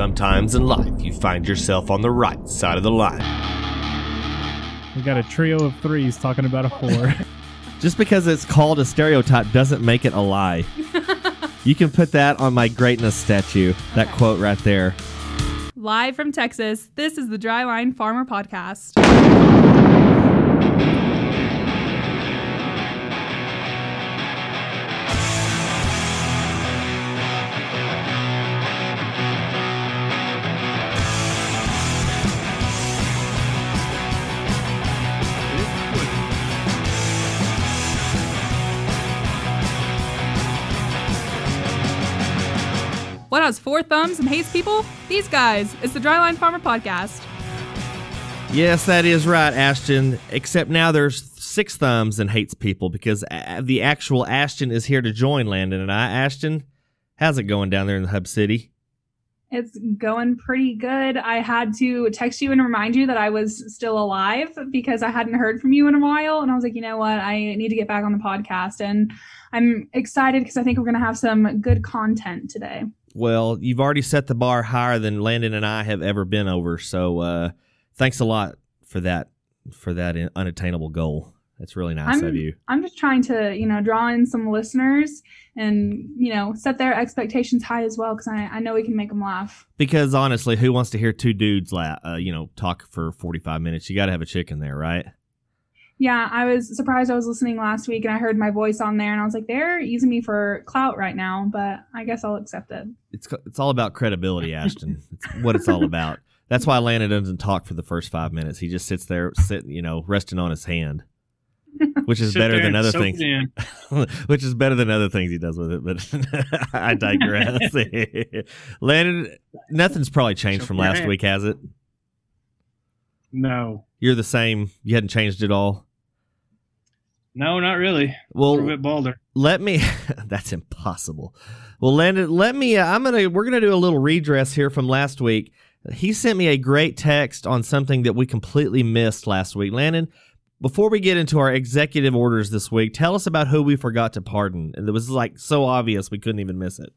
Sometimes in life, you find yourself on the right side of the line. We got a trio of threes talking about a four. Just because it's called a stereotype doesn't make it a lie. you can put that on my greatness statue. That quote right there. Live from Texas, this is the Dryline Farmer Podcast. What has four thumbs and hates people? These guys. It's the Dryline Farmer Podcast. Yes, that is right, Ashton. Except now there's six thumbs and hates people because uh, uh, the actual Ashton is here to join Landon and I. Ashton, how's it going down there in the Hub City? It's going pretty good. I had to text you and remind you that I was still alive because I hadn't heard from you in a while. And I was like, you know what? I need to get back on the podcast. And I'm excited because I think we're going to have some good content today. Well, you've already set the bar higher than Landon and I have ever been over. So uh, thanks a lot for that for that unattainable goal. That's really nice I'm, of you. I'm just trying to, you know, draw in some listeners and, you know, set their expectations high as well because I, I know we can make them laugh. Because honestly, who wants to hear two dudes, la- uh, you know, talk for 45 minutes? You got to have a chicken there, right? Yeah, I was surprised I was listening last week and I heard my voice on there and I was like, they're using me for clout right now, but I guess I'll accept it. It's it's all about credibility, Ashton. it's what it's all about. That's why Landon doesn't talk for the first five minutes. He just sits there, sitting, you know, resting on his hand, which is Sit better than other things. which is better than other things he does with it. But I digress. Landon, nothing's probably changed Show from last hand. week, has it? No, You're the same. You hadn't changed at all. No, not really. Well, a bit balder. let me that's impossible well landon let me uh, i'm gonna we're gonna do a little redress here from last week he sent me a great text on something that we completely missed last week landon before we get into our executive orders this week tell us about who we forgot to pardon and it was like so obvious we couldn't even miss it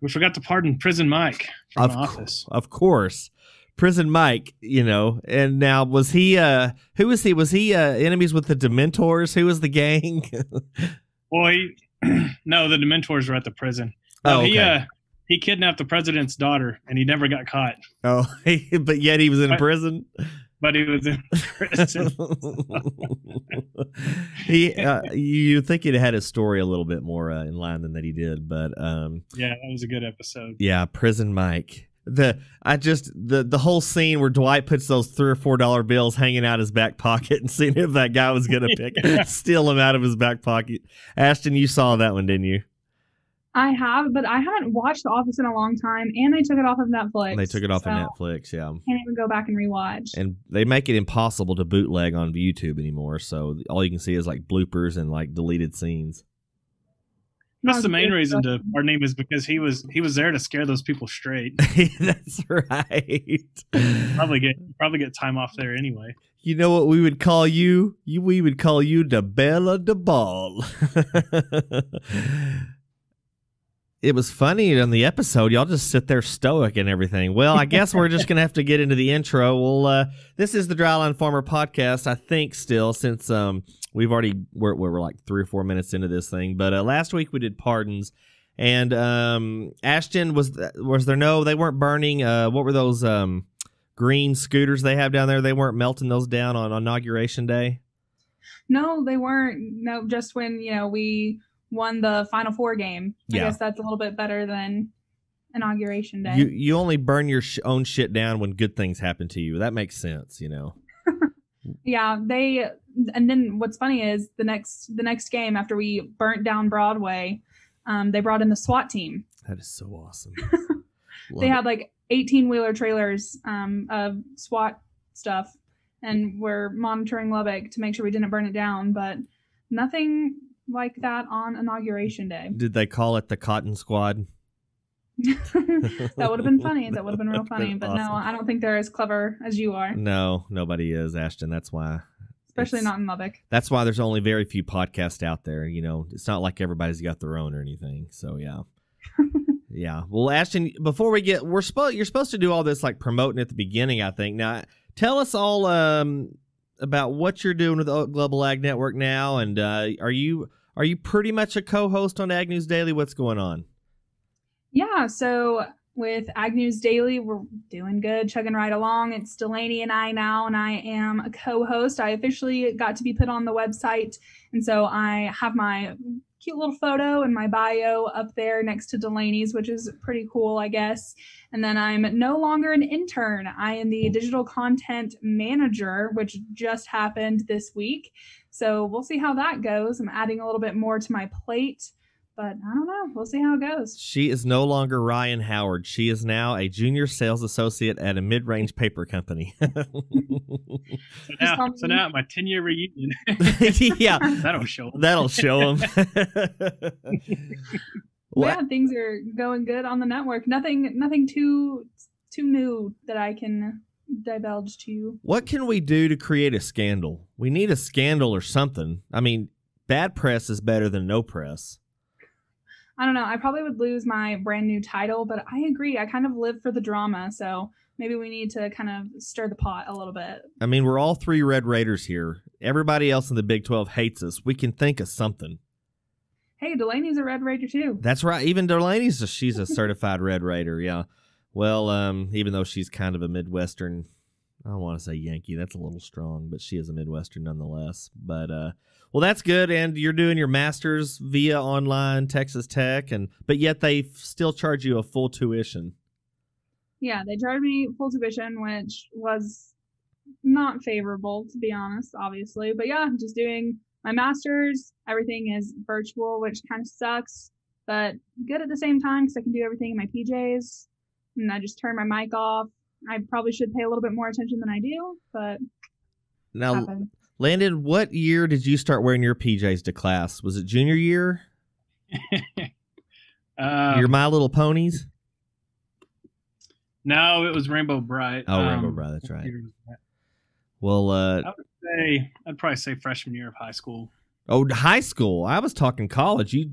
We forgot to pardon Prison Mike from of, office. of course prison mike you know and now was he uh who was he was he uh enemies with the dementors who was the gang Boy, no, the Dementors were at the prison. No, oh he uh, he kidnapped the president's daughter, and he never got caught. oh but yet he was in But- prison But he was in prison. he uh, you think he'd had his story a little bit more uh, in line than that he did but um yeah, that was a good episode. yeah prison mike the i just the the whole scene where dwight puts those three or four dollar bills hanging out his back pocket and seeing if that guy was gonna pick steal them out of his back pocket ashton you saw that one didn't you I have, but I haven't watched The Office in a long time and they took it off of Netflix. they took it off so of netflix yeah Can't even go back and rewatch. and they make it impossible to bootleg on youtube anymore so all you can see is like bloopers and like deleted scenes That's the main reason to our name is because he was he was there to scare those people straight. that's right Probably get probably get time off there anyway. You know what we would call you? You we would call you the Bella de Ball. it was funny on the episode. Y'all just sit there stoic and everything. Well, I guess we're just gonna have to get into the intro. Well, uh, this is the Dryline Farmer podcast. I think still since um we've already we're we're like three or four minutes into this thing. But uh, last week we did pardons. And um, Ashton was was there no? They weren't burning. Uh, what were those um, green scooters they have down there? They weren't melting those down on inauguration day. No, they weren't. No, just when, you know, we won the Final Four game. I Yeah. guess that's a little bit better than Inauguration Day. You you only burn your sh- own shit down when good things happen to you. That makes sense, you know. yeah, they and then what's funny is the next the next game after we burnt down Broadway, um, they brought in the SWAT team. That is so awesome. they had like 18 wheeler trailers um, of SWAT stuff and we're monitoring Lubbock to make sure we didn't burn it down, but nothing like that on inauguration day. Did they call it the Cotton Squad? that would have been funny. That would have been real funny, been but no. I don't think they're as clever as you are, No, nobody is, Ashton. That's why. Especially it's- not in Lubbock. That's why there's only very few podcasts out there. You know, it's not like everybody's got their own or anything. So yeah, Yeah. Well, Ashton, before we get, we're supposed you're supposed to do all this like promoting at the beginning. I think. Now, tell us all um, about what you're doing with the Global Ag Network now, and uh, are you are you pretty much a co-host on Ag News Daily? What's going on? Yeah. So with Ag News Daily. We're doing good, chugging right along. It's Delaney and I now, and I am a co host. I officially got to be put on the website. And so I have my cute little photo and my bio up there next to Delaney's, which is pretty cool, I guess. And then I'm no longer an intern. I am the digital content manager, which just happened this week. So we'll see how that goes. I'm adding a little bit more to my plate but I don't know. We'll see how it goes. She is no longer Ryan Howard. She is now a junior sales associate at a mid-range paper company. so now, so now at my ten-year reunion. yeah, that'll show. Them. That'll show them. yeah, things are going good on the network. Nothing, nothing too too new that I can divulge to you. What can we do to create a scandal? We need a scandal or something. I mean, bad press is better than no press. I don't know. I probably would lose my brand new title, but I agree. I kind of live for the drama, so maybe we need to kind of stir the pot a little bit. I mean, we're all three Red Raiders here. Everybody else in the Big 12 hates us. We can think of something. Hey, Delaney's a Red Raider too. That's right. Even Delaney's a, she's a certified Red Raider. Yeah. Well, um, even though she's kind of a Midwestern I don't want to say Yankee. That's a little strong, but she is a Midwestern nonetheless. But uh, well, that's good. And you're doing your master's via online Texas Tech, and but yet they still charge you a full tuition. Yeah, they charged me full tuition, which was not favorable to be honest, obviously. But yeah, I'm just doing my master's. Everything is virtual, which kind of sucks, but good at the same time because I can do everything in my PJs, and I just turn my mic off I probably should pay a little bit more attention than I do, but now, happened. Landon, what year did you start wearing your PJs to class? Was it junior year? um, your My Little Ponies? No, it was Rainbow Brite. Oh, um, Rainbow Brite, That's right. Well, uh, I would say I'd probably say freshman year of high school. Oh, high school. I was talking college. You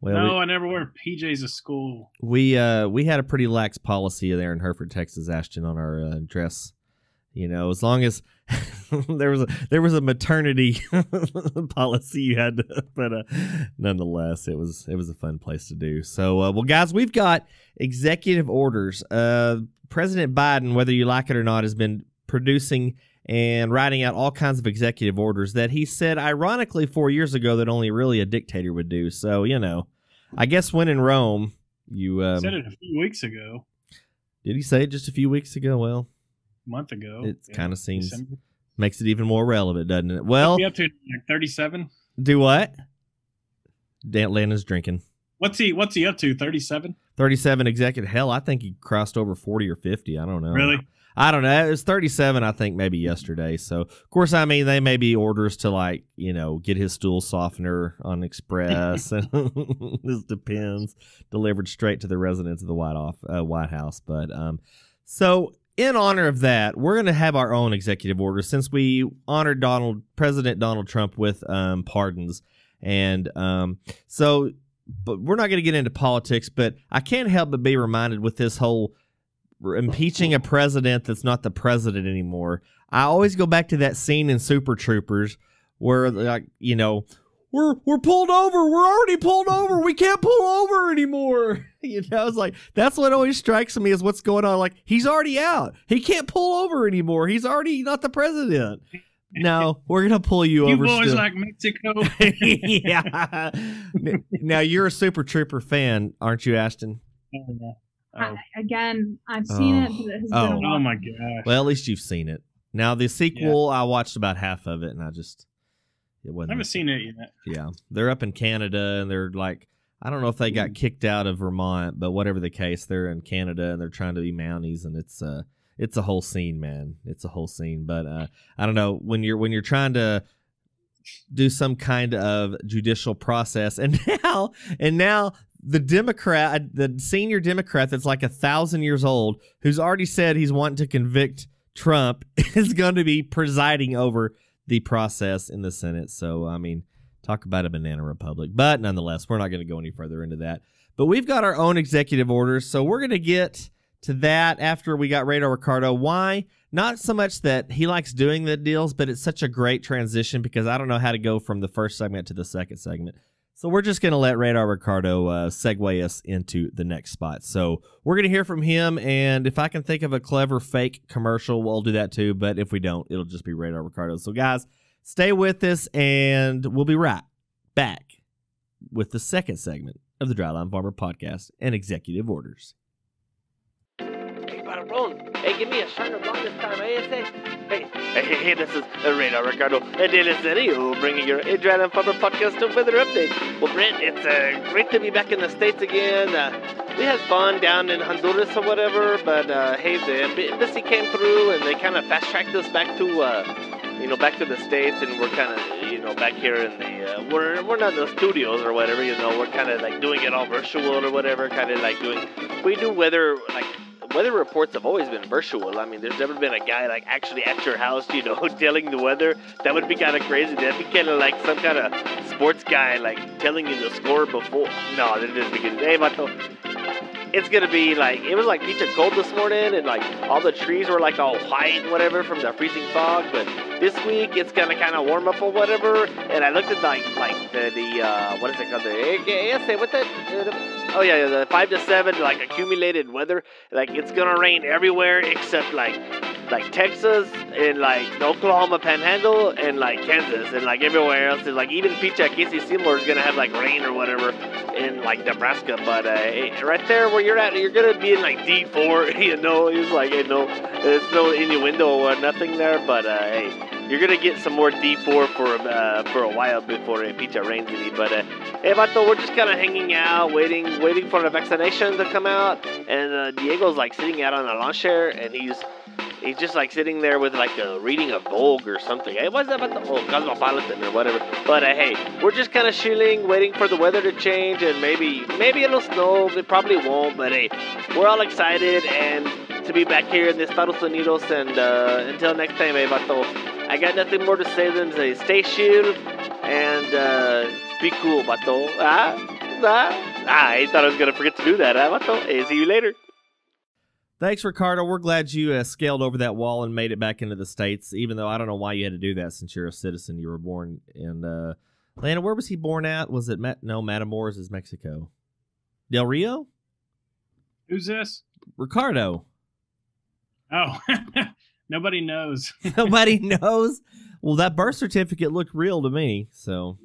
well, no, we, I never wear PJs to school. We uh we had a pretty lax policy there in Hereford, Texas, Ashton, on our uh, dress. You know, as long as there was a there was a maternity policy you had to, but uh, nonetheless, it was it was a fun place to do. So, uh, well, guys, we've got executive orders. Uh, President Biden, whether you like it or not, has been producing and writing out all kinds of executive orders that he said, ironically, four years ago that only really a dictator would do. So, you know, I guess when in Rome, you um, said it a few weeks ago. Did he say it just a few weeks ago? Well, a month ago. It yeah, kind of seems December. makes it even more relevant, doesn't it? Well, up to like thirty-seven. Do what? Dan Landon's drinking. What's he? What's he up to? Thirty-seven. Thirty-seven executive. Hell, I think he crossed over forty or fifty. I don't know. Really? I don't know. It was 37, I think, maybe yesterday. So, of course, I mean, they may be orders to like, you know, get his stool softener on Express, and this depends, delivered straight to the residents of the White off uh, White House. But um, so in honor of that, we're going to have our own executive order since we honored Donald President Donald Trump with um, pardons, and um, so. But we're not going to get into politics. But I can't help but be reminded with this whole impeaching a president that's not the president anymore. I always go back to that scene in Super Troopers where like, you know, we're we're pulled over. We're already pulled over. We can't pull over anymore. You know, it's like that's what always strikes me is what's going on. Like he's already out. He can't pull over anymore. He's already not the president. No, we're gonna pull you, you over. You boys still. like Mexico. yeah. now you're a Super Trooper fan, aren't you, Ashton? Oh, Oh. I, again, I've seen oh. it. it oh. oh my gosh! Well, at least you've seen it. Now the sequel, yeah. I watched about half of it, and I just it wasn't. I haven't seen it yet. Yeah, they're up in Canada, and they're like, I don't know if they got kicked out of Vermont, but whatever the case, they're in Canada, and they're trying to be Mounties, and it's uh, it's a whole scene, man. It's a whole scene. But uh, I don't know when you're when you're trying to do some kind of judicial process, and now and now the Democrat, uh, the senior Democrat that's like a thousand years old, who's already said he's wanting to convict Trump, is going to be presiding over the process in the Senate. So, I mean, talk about a banana republic. But nonetheless, we're not going to go any further into that. But we've got our own executive orders, so we're going to get to that after we got Radar Ricardo. Why? Not so much that he likes doing the deals, but it's such a great transition because I don't know how to go from the first segment to the second segment. So we're just going to let Radar Ricardo uh, segue us into the next spot. So we're going to hear from him, and if I can think of a clever fake commercial, we'll do that too. But if we don't, it'll just be Radar Ricardo. So guys, stay with us, and we'll be right back with the second segment of the Dryline Farmer podcast and executive orders. Hey, Barabron. Hey, give me a Chardonnay Blanc this time? Say, Hey, hey, hey, this is Radar Ricardo, a Daily City, bringing your Adrian Farmer podcast to weather update. Well, Brent, it's uh, great to be back in the States again. Uh, we had fun down in Honduras or whatever, but uh, hey, the embassy came through and they kind of fast tracked us back to, uh, you know, back to the States, and we're kind of, you know, back here in the, uh, we're, we're not in the studios or whatever, you know, we're kind of like doing it all virtual or whatever, kind of like doing, we do weather, like, weather reports have always been virtual. I mean, there's never been a guy like actually at your house, you know, telling the weather. That would be kind of crazy. That'd be kind of like some kind of sports guy like telling you the score before. No, that didn't begin. Hey, Mato, it's gonna be like it was like and cold this morning, and like all the trees were like all white and whatever from the freezing fog. But this week it's gonna kind of warm up or whatever. And I looked at like like the, the uh, what is it called the eh, eh, eh, ASA? What that? Uh, Oh yeah, the five to seven like accumulated weather. Like it's gonna rain everywhere except like like Texas and like Oklahoma Panhandle and like Kansas and like everywhere else. And like even Peach at Casey Seymour is gonna have like rain or whatever in like Nebraska. But uh, right there where you're at, you're gonna be in like D4. You know, it's like you know, there's no innuendo or nothing there. But uh, hey, you're gonna get some more D4 for uh, for a while before uh, Peach rains any. But uh, hey, Vato, we're just kind of hanging out, waiting, waiting for the vaccination to come out. And uh, Diego's like sitting out on a lawn chair, and he's he's just like sitting there with like a reading a Vogue or something. Hey, what's that about the oh Cosmopolitan or whatever? But uh, hey, we're just kind of chilling, waiting for the weather to change, and maybe maybe it'll snow. It probably won't, but hey, we're all excited and to be back here in the Estados Unidos. And uh, until next time, hey, vato, I got nothing more to say than say stay chill and uh, be cool, vato. Ah, ah, ah, I thought I was gonna forget to do that, huh, vato? Hey, see you later. Thanks, Ricardo. We're glad you uh, scaled over that wall and made it back into the states. Even though I don't know why you had to do that, since you're a citizen, you were born in uh, Lana. Where was he born at? Was it Met? No, Matamoros is Mexico. Del Rio. Who's this? Ricardo. Oh, nobody knows. nobody knows. Well, that birth certificate looked real to me, so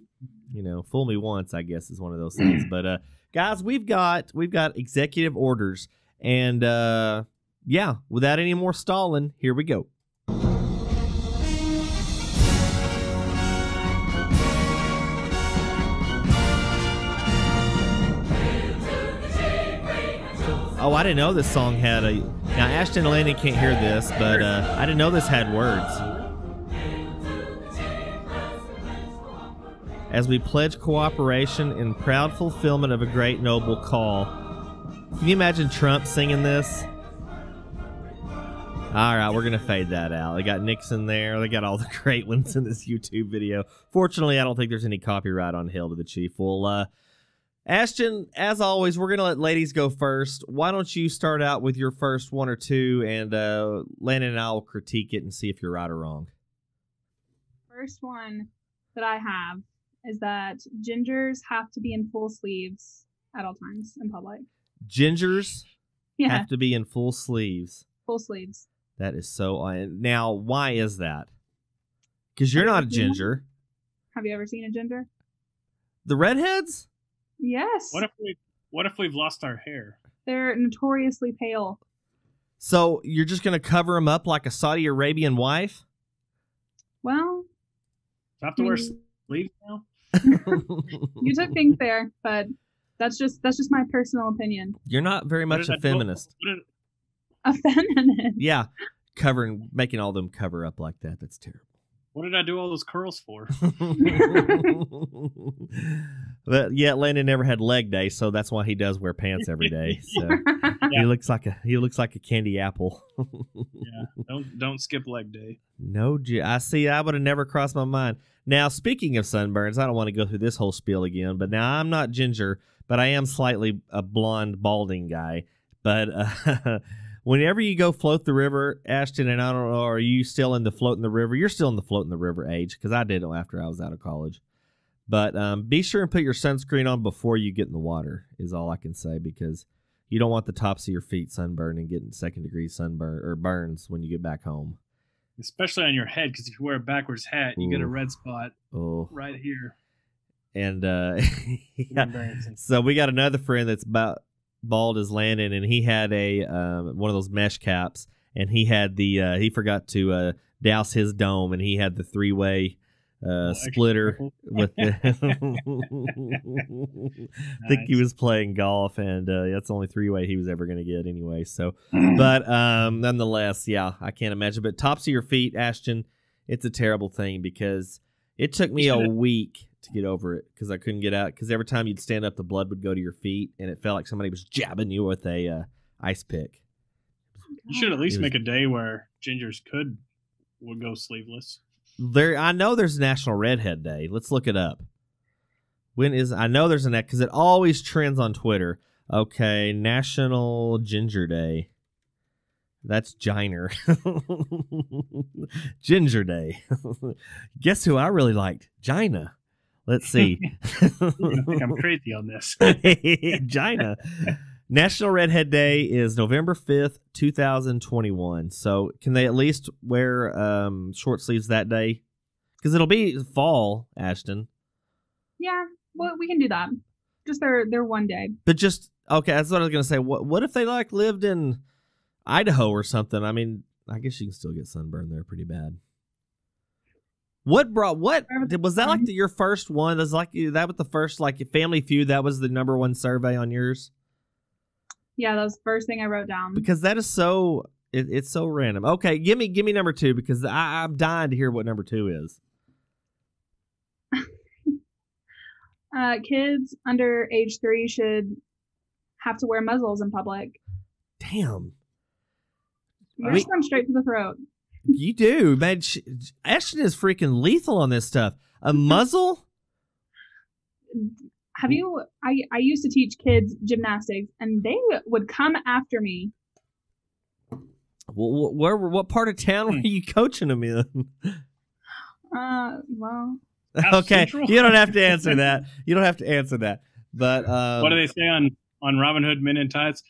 you know, fool me once, I guess, is one of those things. but uh, guys, we've got we've got executive orders and uh, yeah, without any more stalling, here we go. Oh, I didn't know this song had a. Now Ashton and Landon can't hear this, but uh, I didn't know this had words. As we pledge cooperation in proud fulfillment of a great noble call, can you imagine Trump singing this? All right, we're gonna fade that out. They got Nixon there. They got all the great ones in this YouTube video. Fortunately, I don't think there's any copyright on Hail to the Chief. Well, uh, Ashton, as always, we're gonna let ladies go first. Why don't you start out with your first one or two, and uh, Landon and I will critique it and see if you're right or wrong. First one that I have is that gingers have to be in full sleeves at all times in public. Gingers Yeah, have to be in full sleeves. full sleeves. That is so. Now, why is that? Because you're not a ginger. Have you ever seen a ginger? The redheads? Yes. What if we? What if we've lost our hair? They're notoriously pale. So you're just gonna cover them up like a Saudi Arabian wife? Well, Do I have to wear sleeves now? you took things there, but that's just that's just my personal opinion. you're not very much did a I do? feminist. Did- A feminist. Yeah, covering, making all them cover up like that. That's terrible. What did I do all those curls for? but yeah, Landon never had leg day, so that's why he does wear pants every day. So Yeah. he looks like a he looks like a candy apple. yeah, don't don't skip leg day. no, I see. I would have never crossed my mind. Now, speaking of sunburns, I don't want to go through this whole spiel again. But now I'm not ginger, but I am slightly a blonde, balding guy. But uh, whenever you go float the river, Ashton, and I don't know, are you still in the float in the river? You're still in the float in the river age because I did it after I was out of college. But um, be sure and put your sunscreen on before you get in the water. Is all I can say because you don't want the tops of your feet sunburned and getting second degree sunburn or burns when you get back home. Especially on your head, because if you wear a backwards hat, you get a red spot Oh, right here. and uh, yeah. so we got another friend that's about bald as Landon, and he had a um, one of those mesh caps, and he had the uh, he forgot to uh, douse his dome, and he had the three way uh, splitter with the. I think he was playing golf, and uh, that's the only three way he was ever going to get anyway. So, but um, nonetheless, yeah, I can't imagine. But tops of your feet, Ashton, it's a terrible thing because it took me a week to get over it because I couldn't get out. Because every time you'd stand up, the blood would go to your feet, and it felt like somebody was jabbing you with a uh, ice pick. You should at least was- make a day where gingers could would go sleeveless. There, I know there's National Redhead Day. Let's look it up. When is? I know there's an because it always trends on Twitter. Okay, National Ginger Day. That's Giner. Ginger Day. Guess who I really liked? Gina. Let's see. You're think I'm crazy on this. Gina. National Redhead Day is November 5th, 2021. So, can they at least wear um, short sleeves that day? Because it'll be fall, Ashton. Yeah, well, we can do that. Just their their one day. But just, okay, that's what I was going to say. What, what if they like lived in Idaho or something? I mean, I guess you can still get sunburned there pretty bad. What brought what was that like the, your first one? Was like that was the first like Family Feud? That was the number one survey on yours. Yeah, that was the first thing I wrote down. because that is so it, it's so random. Okay, give me give me number two because I, I'm dying to hear what number two is. Uh, kids under age three should have to wear muzzles in public. Damn, You're just going straight to the throat. you do, man. Sh- Ashton is freaking lethal on this stuff. A muzzle? Have you? I I used to teach kids gymnastics, and they would come after me. Wh- wh- Where, what part of town were you coaching them in? Uh, well, okay, you don't have to answer that. You don't have to answer that. But um, what do they say on on Robin Hood Men in Tights?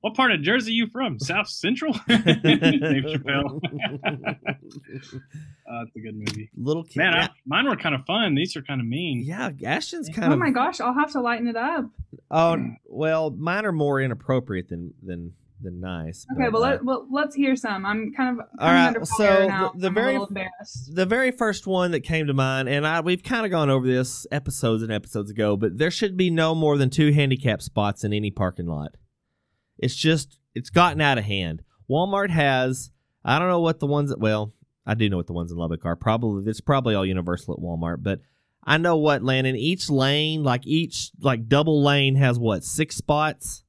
What part of Jersey you from? South Central? Dave Chappelle. uh, it's a good movie. little kid? Man, yeah, I, mine were kind of fun. These are kind of mean. yeah, Ashton's kind oh of. Oh my gosh, I'll have to lighten it up. Oh well, mine are more inappropriate than than than nice. Okay, but, well, uh, let, well let's hear some. I'm kind of all right. under so fire the- now. the I'm very- a the very first one that came to mind, and I we've kind of gone over this episodes and episodes ago, but there should be no more than two handicap spots in any parking lot. It's just it's gotten out of hand. Walmart has I don't know what the ones that well I do know what the ones in Lubbock are. Probably it's probably all Universal at Walmart, but I know what Landon each lane like each like double lane has what six spots,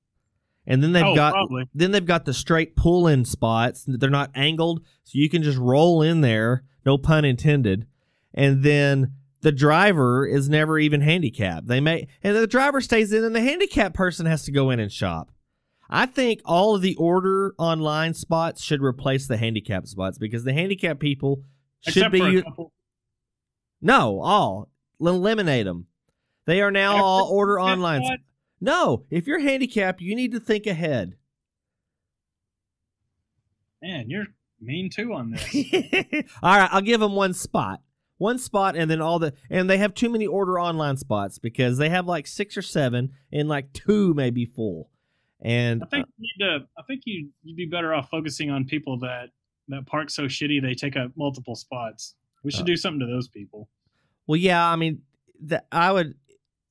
and then they've oh, got probably. then they've got the straight pull in spots. They're not angled, so you can just roll in there, no pun intended. And then the driver is never even handicapped. They may and the driver stays in and the handicapped person has to go in and shop. I think all of the order online spots should replace the handicap spots because the handicapped people should Except be for a u- couple. no, all eliminate them. They are now all order online. spot, No, if you're handicapped, you need to think ahead. Man, you're mean too on this. all right, I'll give them one spot. One spot and then all the and they have too many order online spots because they have like 6 or 7 and like 2 may be full. And I think you need to. I think you you'd be better off focusing on people that that park so shitty they take up multiple spots. We should Uh, do something to those people. Well, yeah, I mean, I would.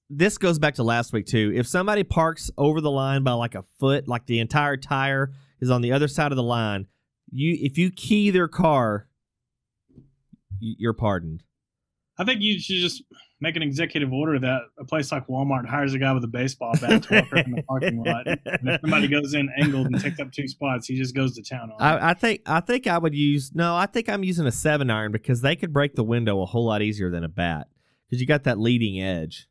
This goes back to last week too. If somebody parks over the line by like a foot, like the entire tire is on the other side of the line, you if you key their car, you're pardoned. I think you should just make an executive order that a place like Walmart hires a guy with a baseball bat to walk around the parking lot. And if somebody goes in angled and takes up two spots, he just goes to town on. I, I think I think I would use no. I think I'm using a seven iron because they could break the window a whole lot easier than a bat because you got that leading edge.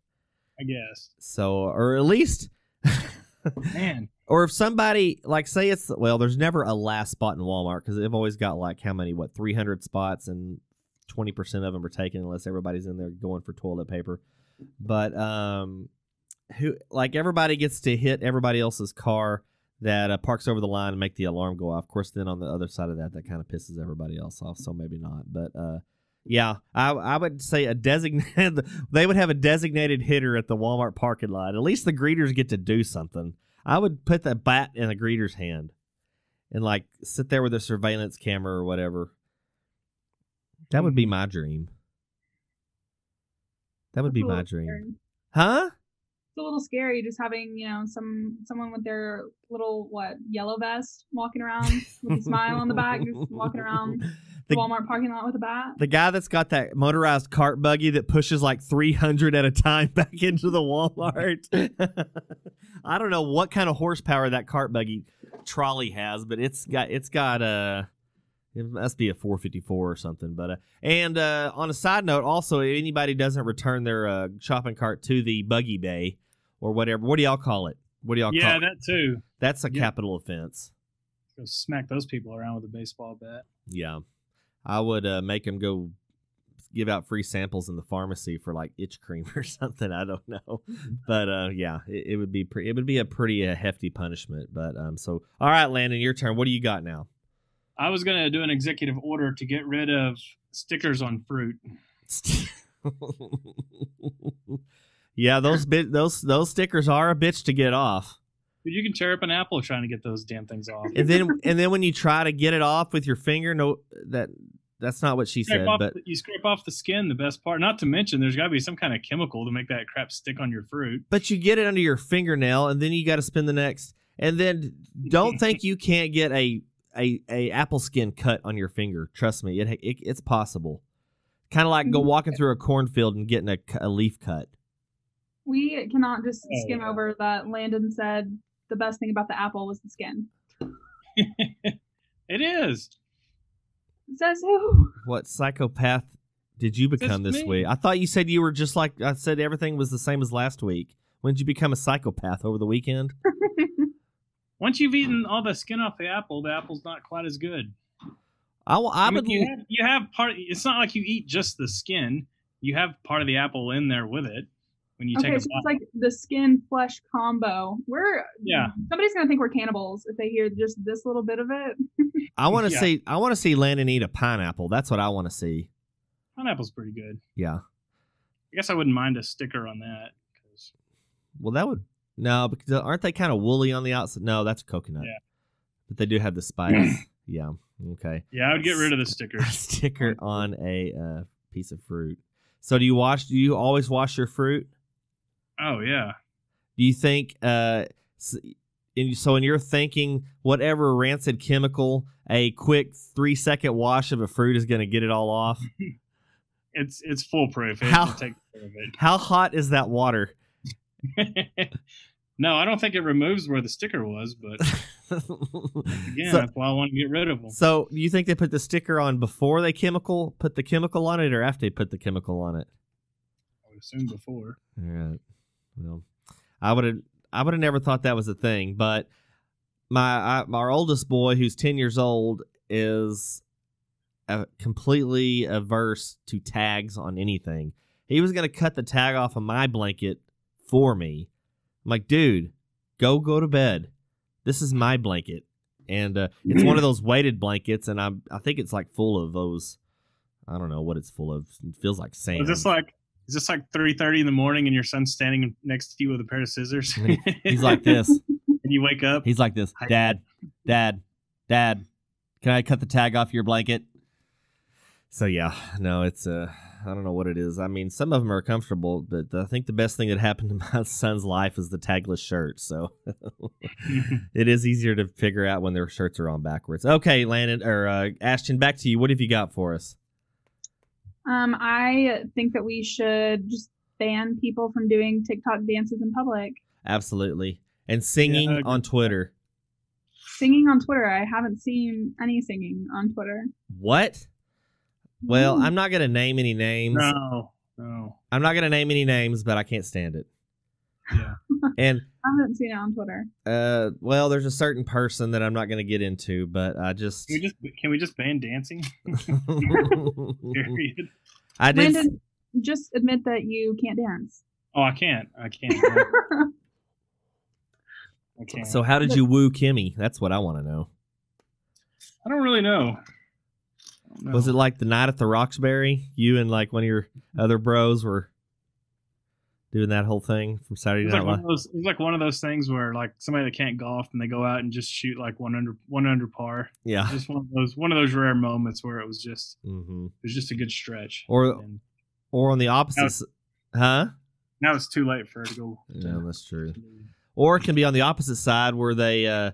I guess. So, or at least, Man, or if somebody like say it's well, there's never a last spot in Walmart because they've always got like how many what 300 spots and 20 percent of them are taken unless everybody's in there going for toilet paper. But um, who like everybody gets to hit everybody else's car that uh, parks over the line and make the alarm go off. Of course, then on the other side of that, that kind of pisses everybody else off. So maybe not, but uh. Yeah, I I would say a designated. They would have a designated hitter at the Walmart parking lot. At least the greeters get to do something. I would put the bat in a greeter's hand, and like sit there with a surveillance camera or whatever. That would be my dream. That would be my dream, scary. huh? It's a little scary just having, you know, some someone with their little what yellow vest walking around with a smile on the back, just walking around The- Walmart parking lot with a bat. The guy that's got that motorized cart buggy that pushes like 300 at a time back into the Walmart. I don't know what kind of horsepower that cart buggy trolley has, but it's got it's got uh it must be a 454 or something. But uh, and uh, on a side note, also if anybody doesn't return their uh, shopping cart to the buggy bay or whatever, what do y'all call it? What do y'all yeah, call it? that too. That's a yeah. capital offense. Go smack those people around with a baseball bat. Yeah, I would uh, make them go give out free samples in the pharmacy for like itch cream or something. I don't know, but uh, yeah, it, it would be pre- it would be a pretty uh, hefty punishment. But um, so all right, Landon, your turn. What do you got now? I was gonna do an executive order to get rid of stickers on fruit. yeah, those bit those those stickers are a bitch to get off. You can tear up an apple trying to get those damn things off. And then and then when you try to get it off with your finger, no, that that's not what she said. But the- you scrape off the skin, the best part. Not to mention, there's got to be some kind of chemical to make that crap stick on your fruit. but you get it under your fingernail and then you got to spend the next and then don't think you can't get a a, a apple skin cut on your finger trust me it, it it's possible kind of like go mm, walking through a cornfield and getting a, a leaf cut We cannot just Oh, skim yeah. over that Landon said the best thing about the apple was the skin. It is. Says who? what psychopath did you become That's this me. week i thought you said you were just like i said everything was the same as last week when did you become a psychopath over the weekend Once you've eaten all the skin off the apple, the apple's not quite as good. I mean, would you, have, you have part. It's not like you eat just the skin. You have part of the apple in there with it when you okay, take so a it's bite. like the skin flesh combo. We're Yeah. Somebody's gonna think we're cannibals if they hear just this little bit of it. i want to Yeah. see i want to see landon eat a pineapple that's what i want to see Pineapple's pretty good. yeah I guess I wouldn't mind a sticker on that. 'cause- Well, that would no, because aren't they kind of woolly on the outside? No, that's coconut. Yeah. but they do have the spikes. yeah. Okay. yeah, I would get rid of the sticker. Sticker on a uh, piece of fruit. So, do you wash? Do you always wash your fruit? Oh yeah. Do you think? Uh, s- in, so, in your thinking, whatever rancid chemical, a quick three second wash of a fruit is going to get it all off. It's it's foolproof. It How- take care of How hot is that water? No, I don't think it removes where the sticker was, but again, So- that's why I want to get rid of them. So, do you think they put the sticker on before they chemical put the chemical on it, or after they put the chemical on it? I would assume before. All right. Well, I would have I would have never thought that was a thing, but my I, our oldest boy, who's ten years old, is uh, completely averse to tags on anything. He was gonna cut the tag off of my blanket for me. I'm like, dude, go go to bed. This is my blanket, and uh, it's one of those weighted blankets, and I I think it's like full of those. I don't know what it's full of. It feels like sand. Is this like is this like three thirty in the morning and your son's standing next to you with a pair of scissors? He's like this. and you wake up. He's like this. Dad, Dad, Dad, can I cut the tag off your blanket? So yeah, no, it's uh I don't know what it is. I mean, some of them are comfortable, but I think the best thing that happened to my son's life is the tagless shirt. So it is easier to figure out when their shirts are on backwards. Okay, Landon or uh, Ashton, back to you. What have you got for us? Um, I think that we should just ban people from doing TikTok dances in public. Absolutely. And singing Yeah, on Twitter. Singing on Twitter. I haven't seen any singing on Twitter. What? Well, Mm. I'm not going to name any names. No, no. I'm not going to name any names, but I can't stand it. Yeah. And I haven't seen it on Twitter. uh, well, there's a certain person that I'm not going to get into, but I just, Can we just can we just ban dancing? Period. I did. Landon, just admit that you can't dance. Oh, I can't. I can't. I can't. So, how did you woo Kimmy? That's what I want to know. I don't really know. I don't know. Was it like the night at the Roxbury? You and like one of your other bros were doing that whole thing from Saturday Night like one Live. of those, it was like one of those things where like somebody that can't golf and they go out and just shoot like one under one under par. Yeah. Just one of those one of those rare moments where it was just hmm it was just a good stretch. Or And or on the opposite, Now- s- huh? now it's too late for her to go. Yeah, that's true. Or it can be on the opposite side where they uh,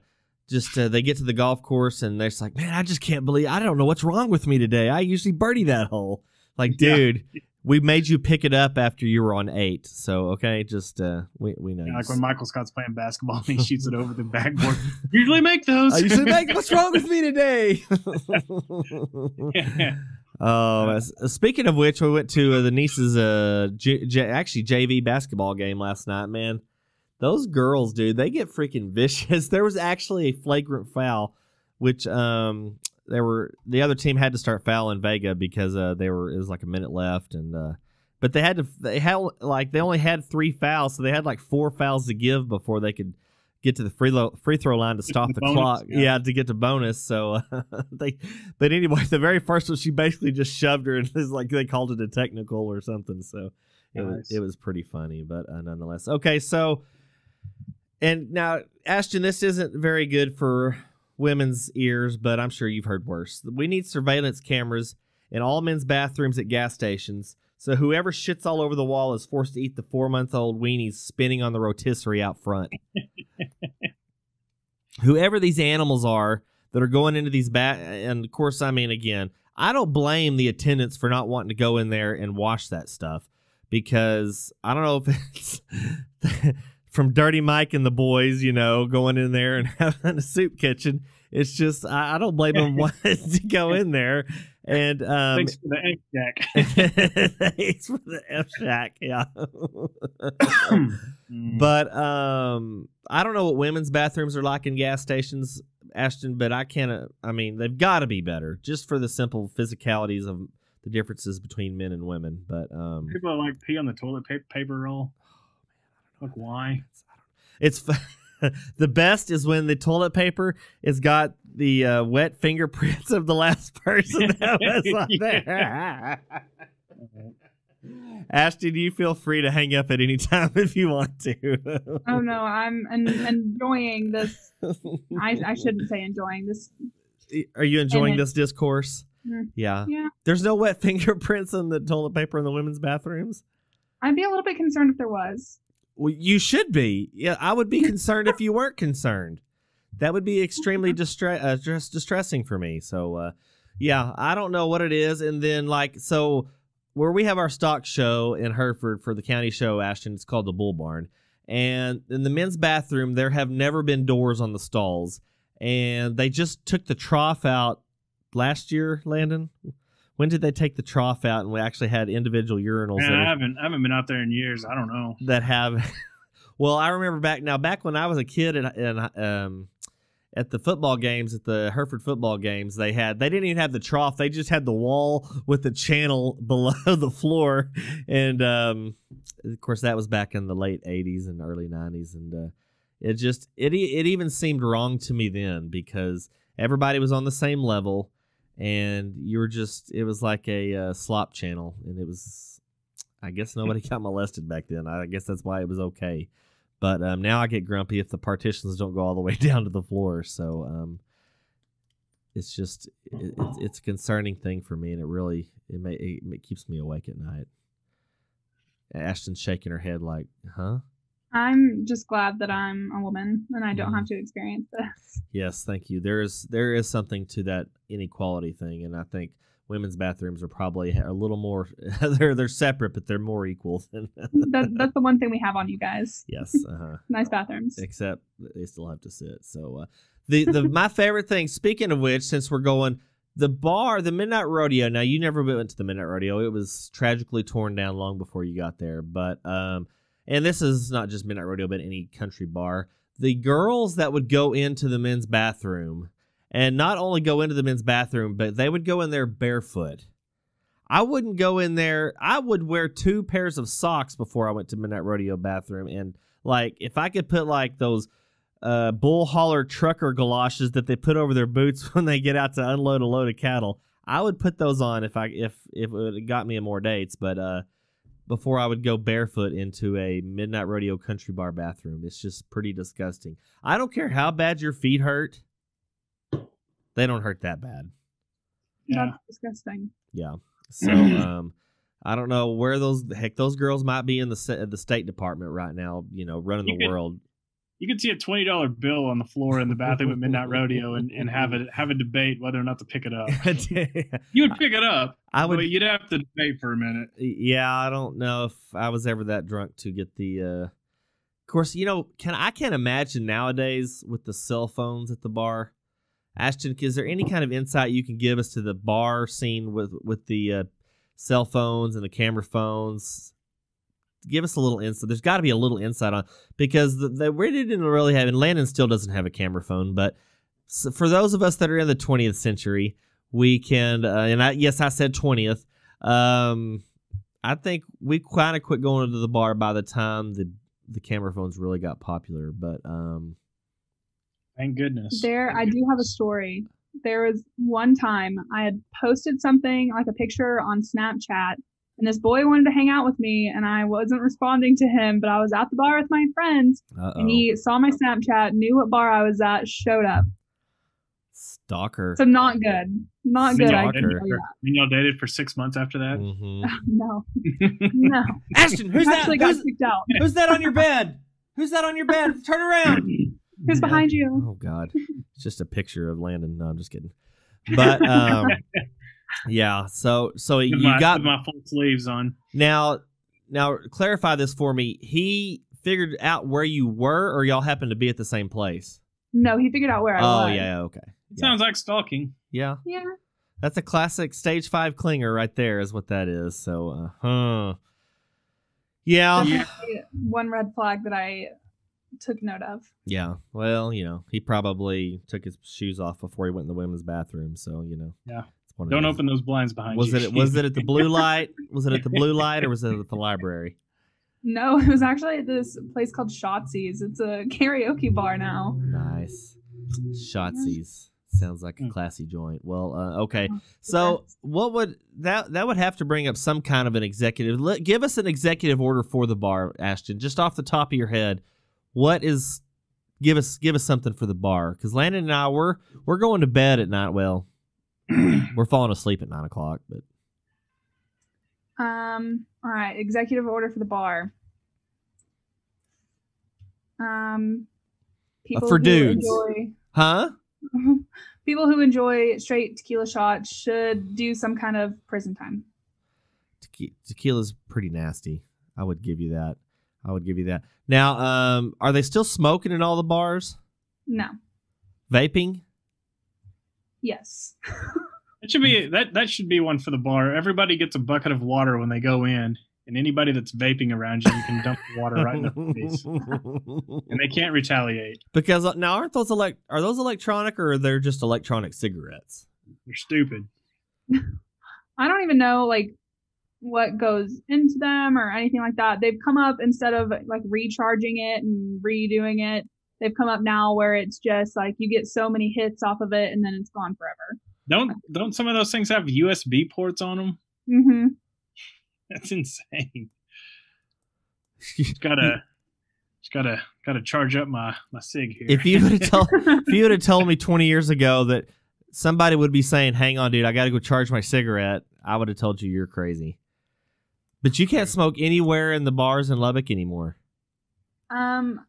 just uh, they get to the golf course and they're just like, man, I just can't believe I don't know what's wrong with me today. I usually birdie that hole. Like, Yeah. dude, we made you pick it up after you were on eight. So okay, just uh, we we know. Yeah, like when Michael Scott's playing basketball and he shoots it over the backboard. Usually make those. I usually make what's wrong with me today. Yeah. Oh, as- speaking of which, we went to uh, the niece's uh, J- J- actually JV basketball game last night. Man, those girls, dude, they get freaking vicious. There was actually a flagrant foul, which um, they were the other team had to start fouling Vega because uh, they were it was like a minute left, and uh, but they had to they had like they only had three fouls, so they had like four fouls to give before they could get to the free lo- free throw line to stop the the, bonus, clock. yeah. Yeah. to get to bonus. So uh, they, but anyway, the very first one she basically just shoved her and it was like they called it a technical or something. So it was it was pretty funny, but uh, nonetheless. Okay, so and now Ashton, this isn't very good for women's ears, but I'm sure you've heard worse. We need surveillance cameras in all men's bathrooms at gas stations. So whoever shits all over the wall is forced to eat the four month old weenies spinning on the rotisserie out front. whoever these animals are that are going into these bat, and of course, I mean, again, I don't blame the attendants for not wanting to go in there and wash that stuff because I don't know if it's from Dirty Mike and the boys, you know, going in there and having a soup kitchen. It's just I, I don't blame them wanting to go in there. And um, Thanks for the F jack. thanks for the F shack, yeah. Mm. But um, I don't know what women's bathrooms are like in gas stations, Ashton. But I can't. uh, I mean, they've got to be better, just for the simple physicalities of the differences between men and women. But um, people like pee on the toilet paper, paper roll. Like why? it's the best is when the toilet paper has got the uh, wet fingerprints of the last person that was on there. Ashton, you feel free to hang up at any time if you want to. Oh no, I'm en- enjoying this. I, I shouldn't say enjoying this. Are you enjoying And it- this discourse? Mm. Yeah. Yeah, There's no wet fingerprints on the toilet paper in the women's bathrooms. I'd be a little bit concerned if there was. Well, you should be. Yeah, I would be concerned if you weren't concerned. That would be extremely distre- uh, just distressing for me. So, uh, yeah, I don't know what it is. And then, like, so where we have our stock show in Hereford for the county show, Ashton, it's called the Bull Barn. And in the men's bathroom, there have never been doors on the stalls. And they just took the trough out last year, Landon. When did they take the trough out and we actually had individual urinals? Man, I haven't I haven't been out there in years. I don't know. that have well i remember back now back when i was a kid and, and um at the football games at the hereford football games they had they didn't even have the trough they just had the wall with the channel below the floor and um of course that was back in the late 80s and early 90s and uh it just it it even seemed wrong to me then because everybody was on the same level and you were just it was like a uh, slop channel and it was I guess nobody got molested back then. I guess that's why it was okay. But um, now I get grumpy if the partitions don't go all the way down to the floor. So um, it's just it, it's, it's a concerning thing for me, and it really it, may, it, it keeps me awake at night. Ashton's shaking her head like, "Huh? I'm just glad that I'm a woman and I don't Mhm. have to experience this. Yes, thank you. There is there is something to that inequality thing, and I think women's bathrooms are probably a little more. they're they're separate, but they're more equal. Than That, that's the one thing we have on you guys. yes, uh-huh. Nice bathrooms. except they still have to sit. So uh, the the my favorite thing. Speaking of which, since we're going the bar, the Midnight Rodeo. Now you never went to the Midnight Rodeo. It was tragically torn down long before you got there. But um, and this is not just Midnight Rodeo, but any country bar. The girls that would go into the men's bathroom and not only go into the men's bathroom, but they would go in there barefoot. I wouldn't go in there. I would wear two pairs of socks before I went to Midnight Rodeo bathroom. And like, if I could put like those uh, bull holler trucker galoshes that they put over their boots when they get out to unload a load of cattle, I would put those on if I if if it got me more dates. But uh, before I would go barefoot into a Midnight Rodeo country bar bathroom, it's just pretty disgusting. I don't care how bad your feet hurt; they don't hurt that bad. Yeah. That's disgusting. Yeah. So um I don't know where those heck those girls might be in the the State Department right now, you know, running You the could- world. You could see a twenty dollar bill on the floor in the bathroom at Midnight Rodeo and, and have a have a debate whether or not to pick it up. You would pick it up, I would you'd have to debate for a minute. yeah, I don't know if I was ever that drunk to get the uh Of course, you know, can I can't imagine nowadays with the cell phones at the bar. Ashton, is there any kind of insight you can give us to the bar scene with with the uh, cell phones and the camera phones? Give us a little insight. There's got to be a little insight on because the, the we didn't really have, and Landon still doesn't have a camera phone. But so for those of us that are in the 20th century, we can. Uh, and I, yes, I said 20th. Um, I think we kind of quit going to the bar by the time the the camera phones really got popular. But um, Thank goodness. There, I do have a story. There was one time I had posted something like a picture on Snapchat, and this boy wanted to hang out with me, and I wasn't responding to him, but I was at the bar with my friends, uh-oh. and he saw my Snapchat, knew what bar I was at, showed up. stalker. So not good. Not good. I can Stalker. tell you And y'all dated for six months after that. Mhm. No, no. Ashton, who's that? actually got Who's, kicked out. who's that on your bed? Who's that on your bed? Turn around. Who's behind you? Oh God, it's just a picture of Landon. No, I'm just kidding. But um, yeah. So so With you my, got my full sleeves on. now now clarify this for me. He figured out where you were, or y'all happened to be at the same place. No, he figured out where I was. Oh yeah, okay. Yeah. Sounds like stalking. Yeah, Yeah. that's a classic stage five clinger right there. Is what that is. So uh, huh. Yeah. Definitely One red flag that I took note of. Yeah. Well, you know, he probably took his shoes off before he went in the women's bathroom. So you know. Yeah. It's one Don't open those blinds behind Was you. it was it at the blue light? Was it at the blue light or was it at the library? No, it was actually at this place called Shotzi's. It's a karaoke bar now. Nice. Shotzi's. Sounds like a Hmm. classy joint. Well, uh, okay. Oh, So, what would that that would have to bring up some kind of an executive? Let, give us an executive order for the bar, Ashton, just off the top of your head. What is give us give us something for the bar? Because Landon and I we're we're going to bed at night. Well, we're falling asleep at nine o'clock, but Um. All right. Executive order for the bar. Um. People for who dudes. enjoy- huh? people who enjoy straight tequila shots should do some kind of prison time. Tequi- tequila's pretty nasty. I would give you that. I would give you that. Now, um, are they still smoking in all the bars? No. Vaping? Yes. that should be that. That should be one for the bar. Everybody gets a bucket of water when they go in, and anybody that's vaping around you, you can dump the water right in their face, and they can't retaliate. because uh, now aren't those elect are those electronic or are they just electronic cigarettes? They're stupid. I don't even know like what goes into them or anything like that. They've come up instead of like recharging it and redoing it. They've come up now where it's just like you get so many hits off of it and then it's gone forever. Don't don't some of those things have USB ports on them? Mm-hmm. That's insane. Just gotta, just gotta, gotta charge up my my sig here. if you would have told if you would have told me 20 years ago that somebody would be saying, "Hang on, dude, I got to go charge my cigarette," I would have told you you're crazy. But you can't smoke anywhere in the bars in Lubbock anymore. Um,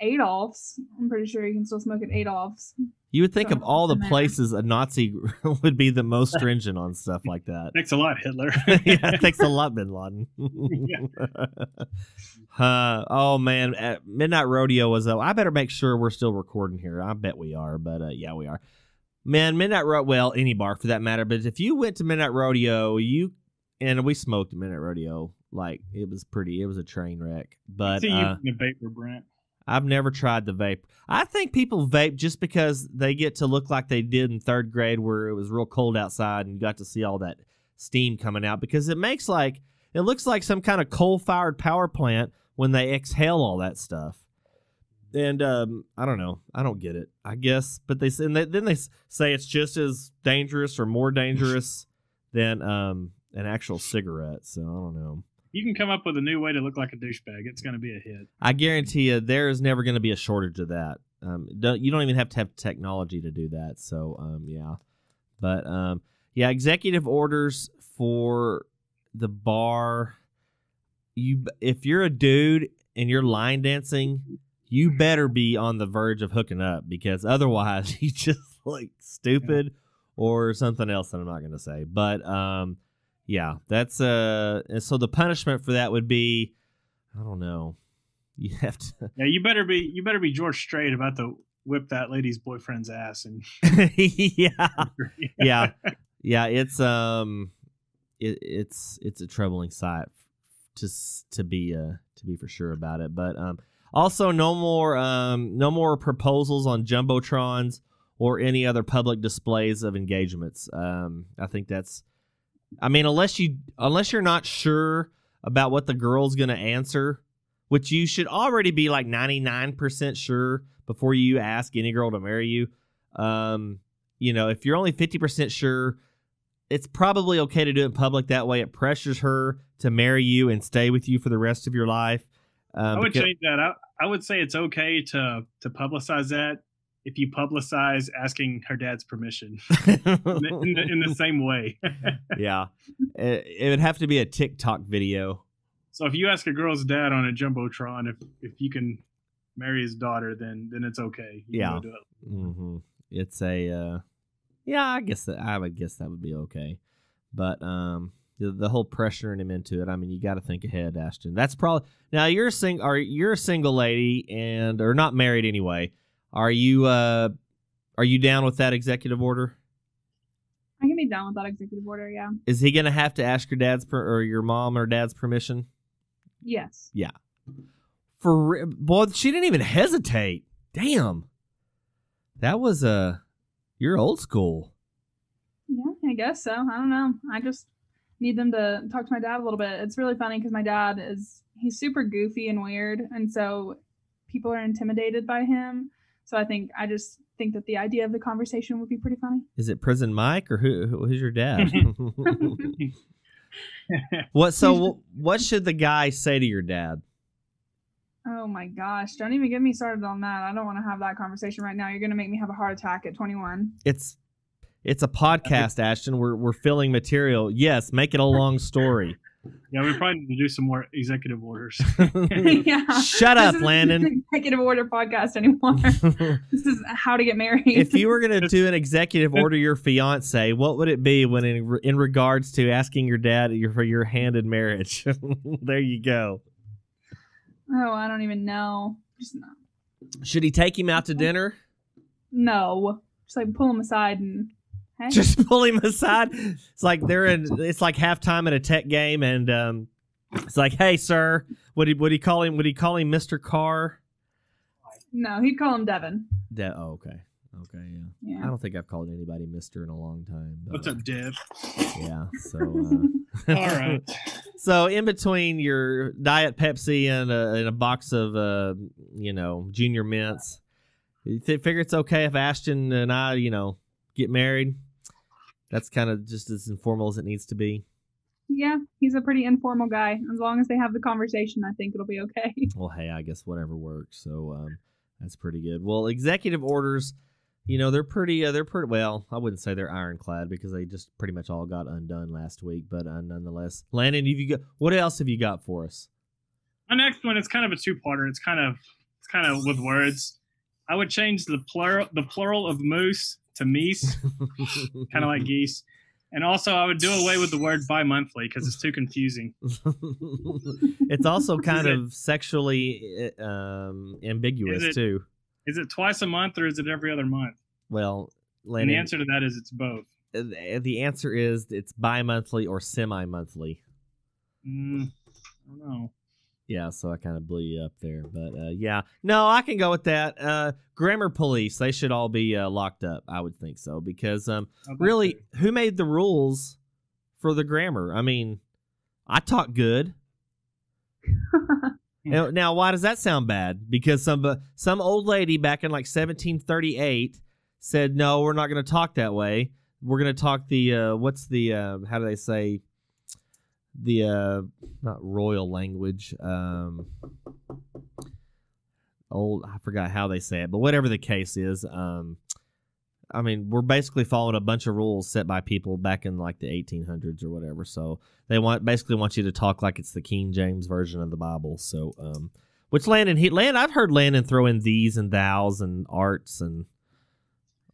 Adolph's. I'm pretty sure you can still smoke at Adolph's. You would think of all the places a Nazi would be the most stringent on stuff like that. Thanks a lot, Hitler. yeah, thanks a lot, Bin Laden. uh, oh man, at Midnight Rodeo was. Uh, I better make sure we're still recording here. I bet we are, but uh, yeah, we are. Man, Midnight Rodeo. Well, any bar for that matter. But if you went to Midnight Rodeo, you and we smoked Midnight Rodeo. Like it was pretty. It was a train wreck. But See you uh, in the vapor, Brent. I've never tried the vape. I think people vape just because they get to look like they did in third grade, where it was real cold outside and you got to see all that steam coming out. Because it makes like it looks like some kind of coal-fired power plant when they exhale all that stuff. And um, I don't know. I don't get it. I guess, but they and they, then they say it's just as dangerous or more dangerous than um, an actual cigarette. So I don't know. You can come up with a new way to look like a douchebag. It's going to be a hit. I guarantee you, there is never going to be a shortage of that. Um, don't, you don't even have to have technology to do that. So, um, yeah, but um, yeah, executive orders for the bar. You, if you're a dude and you're line dancing, you better be on the verge of hooking up because otherwise, you just like stupid or something else that I'm not going to say. But um, yeah, that's uh, so the punishment for that would be, I don't know. You have to. Yeah, you better be you better be George Strait about to whip that lady's boyfriend's ass and yeah, yeah, yeah. It's um, it, it's it's a troubling sight to to be uh to be for sure about it. But um, also no more um no more proposals on jumbotrons or any other public displays of engagements. Um, I think that's. I mean, unless you unless you're not sure about what the girl's gonna answer, which you should already be like ninety nine percent sure before you ask any girl to marry you. Um, you know, if you're only 50% sure, it's probably okay to do it in public. That way it pressures her to marry you and stay with you for the rest of your life. Um, I would because- change that. I, I would say it's okay to to publicize that if you publicize asking her dad's permission in, the, in, the, in the same way. yeah. It, it would have to be a TikTok video. so if you ask a girl's dad on a jumbotron if if you can marry his daughter, then then it's okay. You Yeah. it. hmm It's a, uh, yeah, I guess that, I would guess that would be okay. But, um, the, the whole pressuring him into it. I mean, you got to think ahead, Ashton. That's probably now you're a sing, or you're a single lady and or not married anyway. Are you uh are you down with that executive order? I can be down with that executive order. Yeah. Is he gonna have to ask your dad's per, or your mom or dad's permission? Yes. Yeah. For boy, she didn't even hesitate. Damn, that was uh, you're old school. Yeah, I guess so. I don't know. I just need them to talk to my dad a little bit. It's really funny because my dad is he's super goofy and weird, and so people are intimidated by him. So I think I just think that the idea of the conversation would be pretty funny. Is it Prison Mike or who? who- Who's your dad? what? So what should the guy say to your dad? Oh my gosh! Don't even get me started on that. I don't want to have that conversation right now. You're gonna make me have a heart attack at 21. It's it's a podcast, Ashton. We're we're filling material. Yes, make it a long story. Yeah, we probably need to do some more executive orders. yeah. Shut This up, isn't Landon. an Executive order podcast anymore. this is how to get married. if you were going to do an executive order your fiance, what would it be when in, in regards to asking your dad your, for your hand in marriage? there you go. oh, I don't even know. Just no. Should he take him out to dinner? no. Just like pull him aside and hey. Just pull him aside. It's like they're in. It's like halftime at a tech game, and um, it's like, "Hey, sir, would he would he call him? Would he call him Mister Carr?" no, he'd call him Devin. De- oh, okay, okay, yeah. I don't think I've called anybody Mister in a long time. but, What's up, Dev? Yeah. So. Uh, All right. So in between your diet Pepsi and a, and a box of uh, you know junior mints, you th- figure it's okay if Ashton and I you know get married. That's kind of just as informal as it needs to be. yeah, he's a pretty informal guy. As long as they have the conversation, I think it'll be okay. Well, hey, I guess whatever works. So um, that's pretty good. Well, executive orders, you know, they're pretty. Uh, they're pretty well. I wouldn't say they're ironclad because they just pretty much all got undone last week. But uh, nonetheless, Landon, have you got what else have you got for us? My next one is kind of a two-parter. It's kind of it's kind of with words. I would change the plural the plural of moose to meese, kind of like geese. And also, I would do away with the word bi-monthly because it's too confusing. it's also kind it- of sexually uh, um, ambiguous Is it- too. Is it twice a month or is it every other month? Well, Landon, the answer to that is it's both. uh, the answer is it's bi-monthly or semi-monthly. Mm, I don't know. Yeah, so I kind of blew you up there, but uh, yeah, no, I can go with that. Uh, grammar police, they should all be uh, locked up. I would think so because um, really, who made the rules for the grammar? I mean, I talk good. Now, now, why does that sound bad? Because some uh, some old lady back in like 1738 said, "No, we're not going to talk that way. We're going to talk the uh, what's the uh, how do they say the uh, not royal language? Um, old, I forgot how they say it, but whatever the case is, um, I mean, we're basically following a bunch of rules set by people back in like the 1800s or whatever. So they want basically want you to talk like it's the King James version of the Bible. So, um, which Landon he land I've heard Landon throw in these and thous and arts and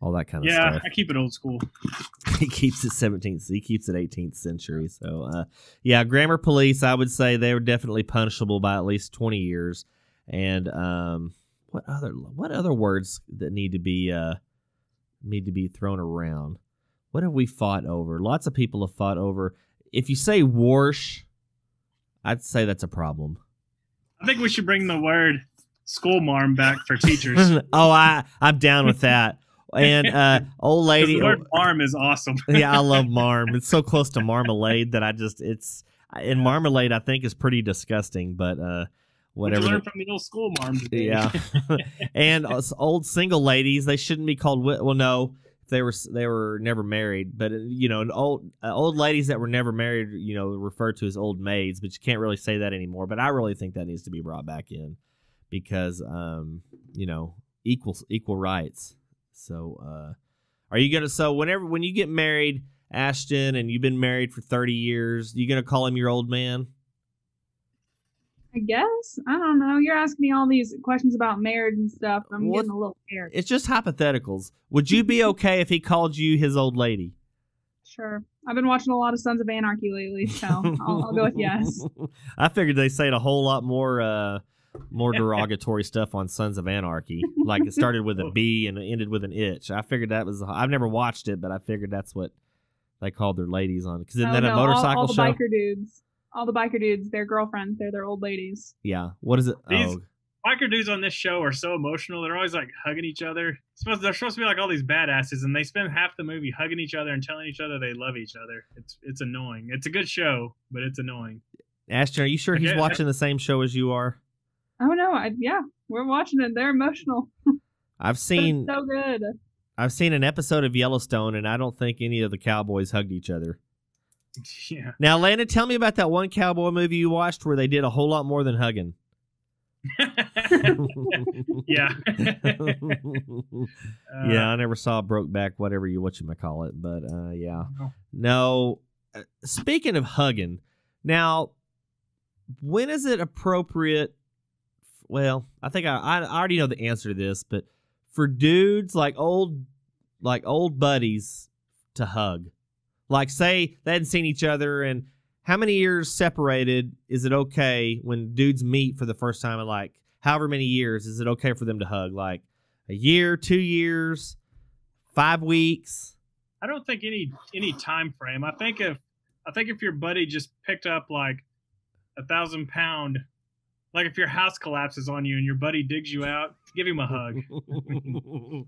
all that kind of yeah, stuff. I keep it old school. he keeps it 17th. He keeps it 18th century. So, uh, yeah, grammar police. I would say they were definitely punishable by at least 20 years. And um, what other what other words that need to be uh, need to be thrown around? What have we fought over? Lots of people have fought over. If you say warsh, I'd say that's a problem. I think we should bring the word school marm back for teachers. oh, I I'm down with that. And uh, old lady, the word marm is awesome. yeah, I love marm. It's so close to marmalade that I just it's and marmalade I think is pretty disgusting, but uh whatever. learn from the old school marm today? yeah, and old single ladies they shouldn't be called. Well, no, they were they were never married, but uh, you know, an old uh, old ladies that were never married, you know, referred to as old maids, but you can't really say that anymore. But I really think that needs to be brought back in because um you know equal equal rights. So uh are you gonna so whenever when you get married, Ashton, and you've been married for thirty years, you gonna call him your old man? I guess. I don't know. You're asking me all these questions about marriage and stuff. I'm getting a little scared. It's just hypotheticals. Would you be okay if he called you his old lady? Sure. I've been watching a lot of Sons of Anarchy lately, so I'll, I'll go with yes. I figured they say it a whole lot more uh more derogatory stuff on Sons of Anarchy. Like it started with a B and it ended with an itch. I figured that was I've never watched it, but I figured that's what they called their ladies on. Because isn't oh, No, that no, a motorcycle all, all the show? biker dudes. All the biker dudes, they're girlfriends. They're their old ladies. Yeah. What is it? These- oh, Biker dudes on this show are so emotional. They're always like hugging each other. Supposed, they're supposed to be like all these badasses, and they spend half the movie hugging each other and telling each other they love each other. It's it's annoying. It's a good show, but it's annoying. Ashton, are you sure he's Okay, watching the same show as you are? Oh no, I, yeah, we're watching it. They're emotional. I've seen it's so good. I've seen an episode of Yellowstone, and I don't think any of the cowboys hugged each other. Yeah. Now, Landon, tell me about that one cowboy movie you watched where they did a whole lot more than hugging. yeah. Uh, yeah, I never saw Brokeback, whatever you what you might call it, but uh, yeah, no. no. uh, Speaking of hugging, now when is it appropriate? Well, I think I, I already know the answer to this, but for dudes like old like old buddies to hug, like say they hadn't seen each other and how many years separated? Is it okay when dudes meet for the first time in like however many years is it okay for them to hug? Like a year two years five weeks? I don't think any any time frame. I think if I think if your buddy just picked up like a thousand pound, like if your house collapses on you and your buddy digs you out, give him a hug.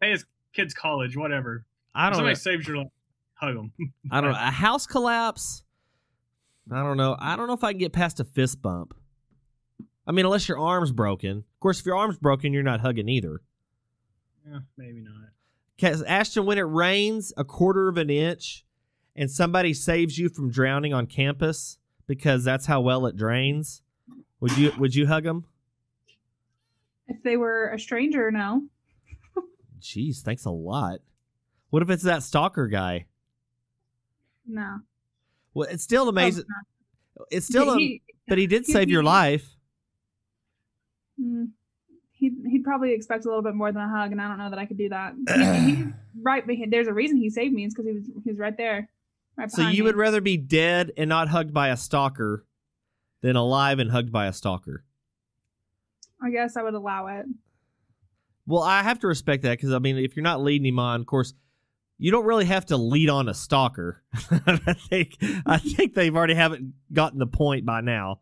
Pay his kids college, whatever. i don't know somebody saves your life, hug them. i don't know a house collapse i don't know i don't know if i can get past a fist bump i mean unless your arm's broken of course if your arm's broken you're not hugging either yeah, maybe not. Cause ashton when it rains a quarter of an inch and somebody saves you from drowning on campus because that's how well it drains would you would you hug them If they were a stranger, no. jeez thanks a lot what if it's that stalker guy No. well it's still amazing Oh, it's still no. a, but he did he- save your life mm, he'd he'd probably expect a little bit more than a hug, and I don't know that I could do that. He- he- right, but there's a reason he saved me. Is because he was he was right there. Right So you me. would rather be dead and not hugged by a stalker than alive and hugged by a stalker? I guess I would allow it. Well, I have to respect that because I mean, if you're not leading him on, of course, you don't really have to lead on a stalker. I think I think they've already haven't gotten the point by now.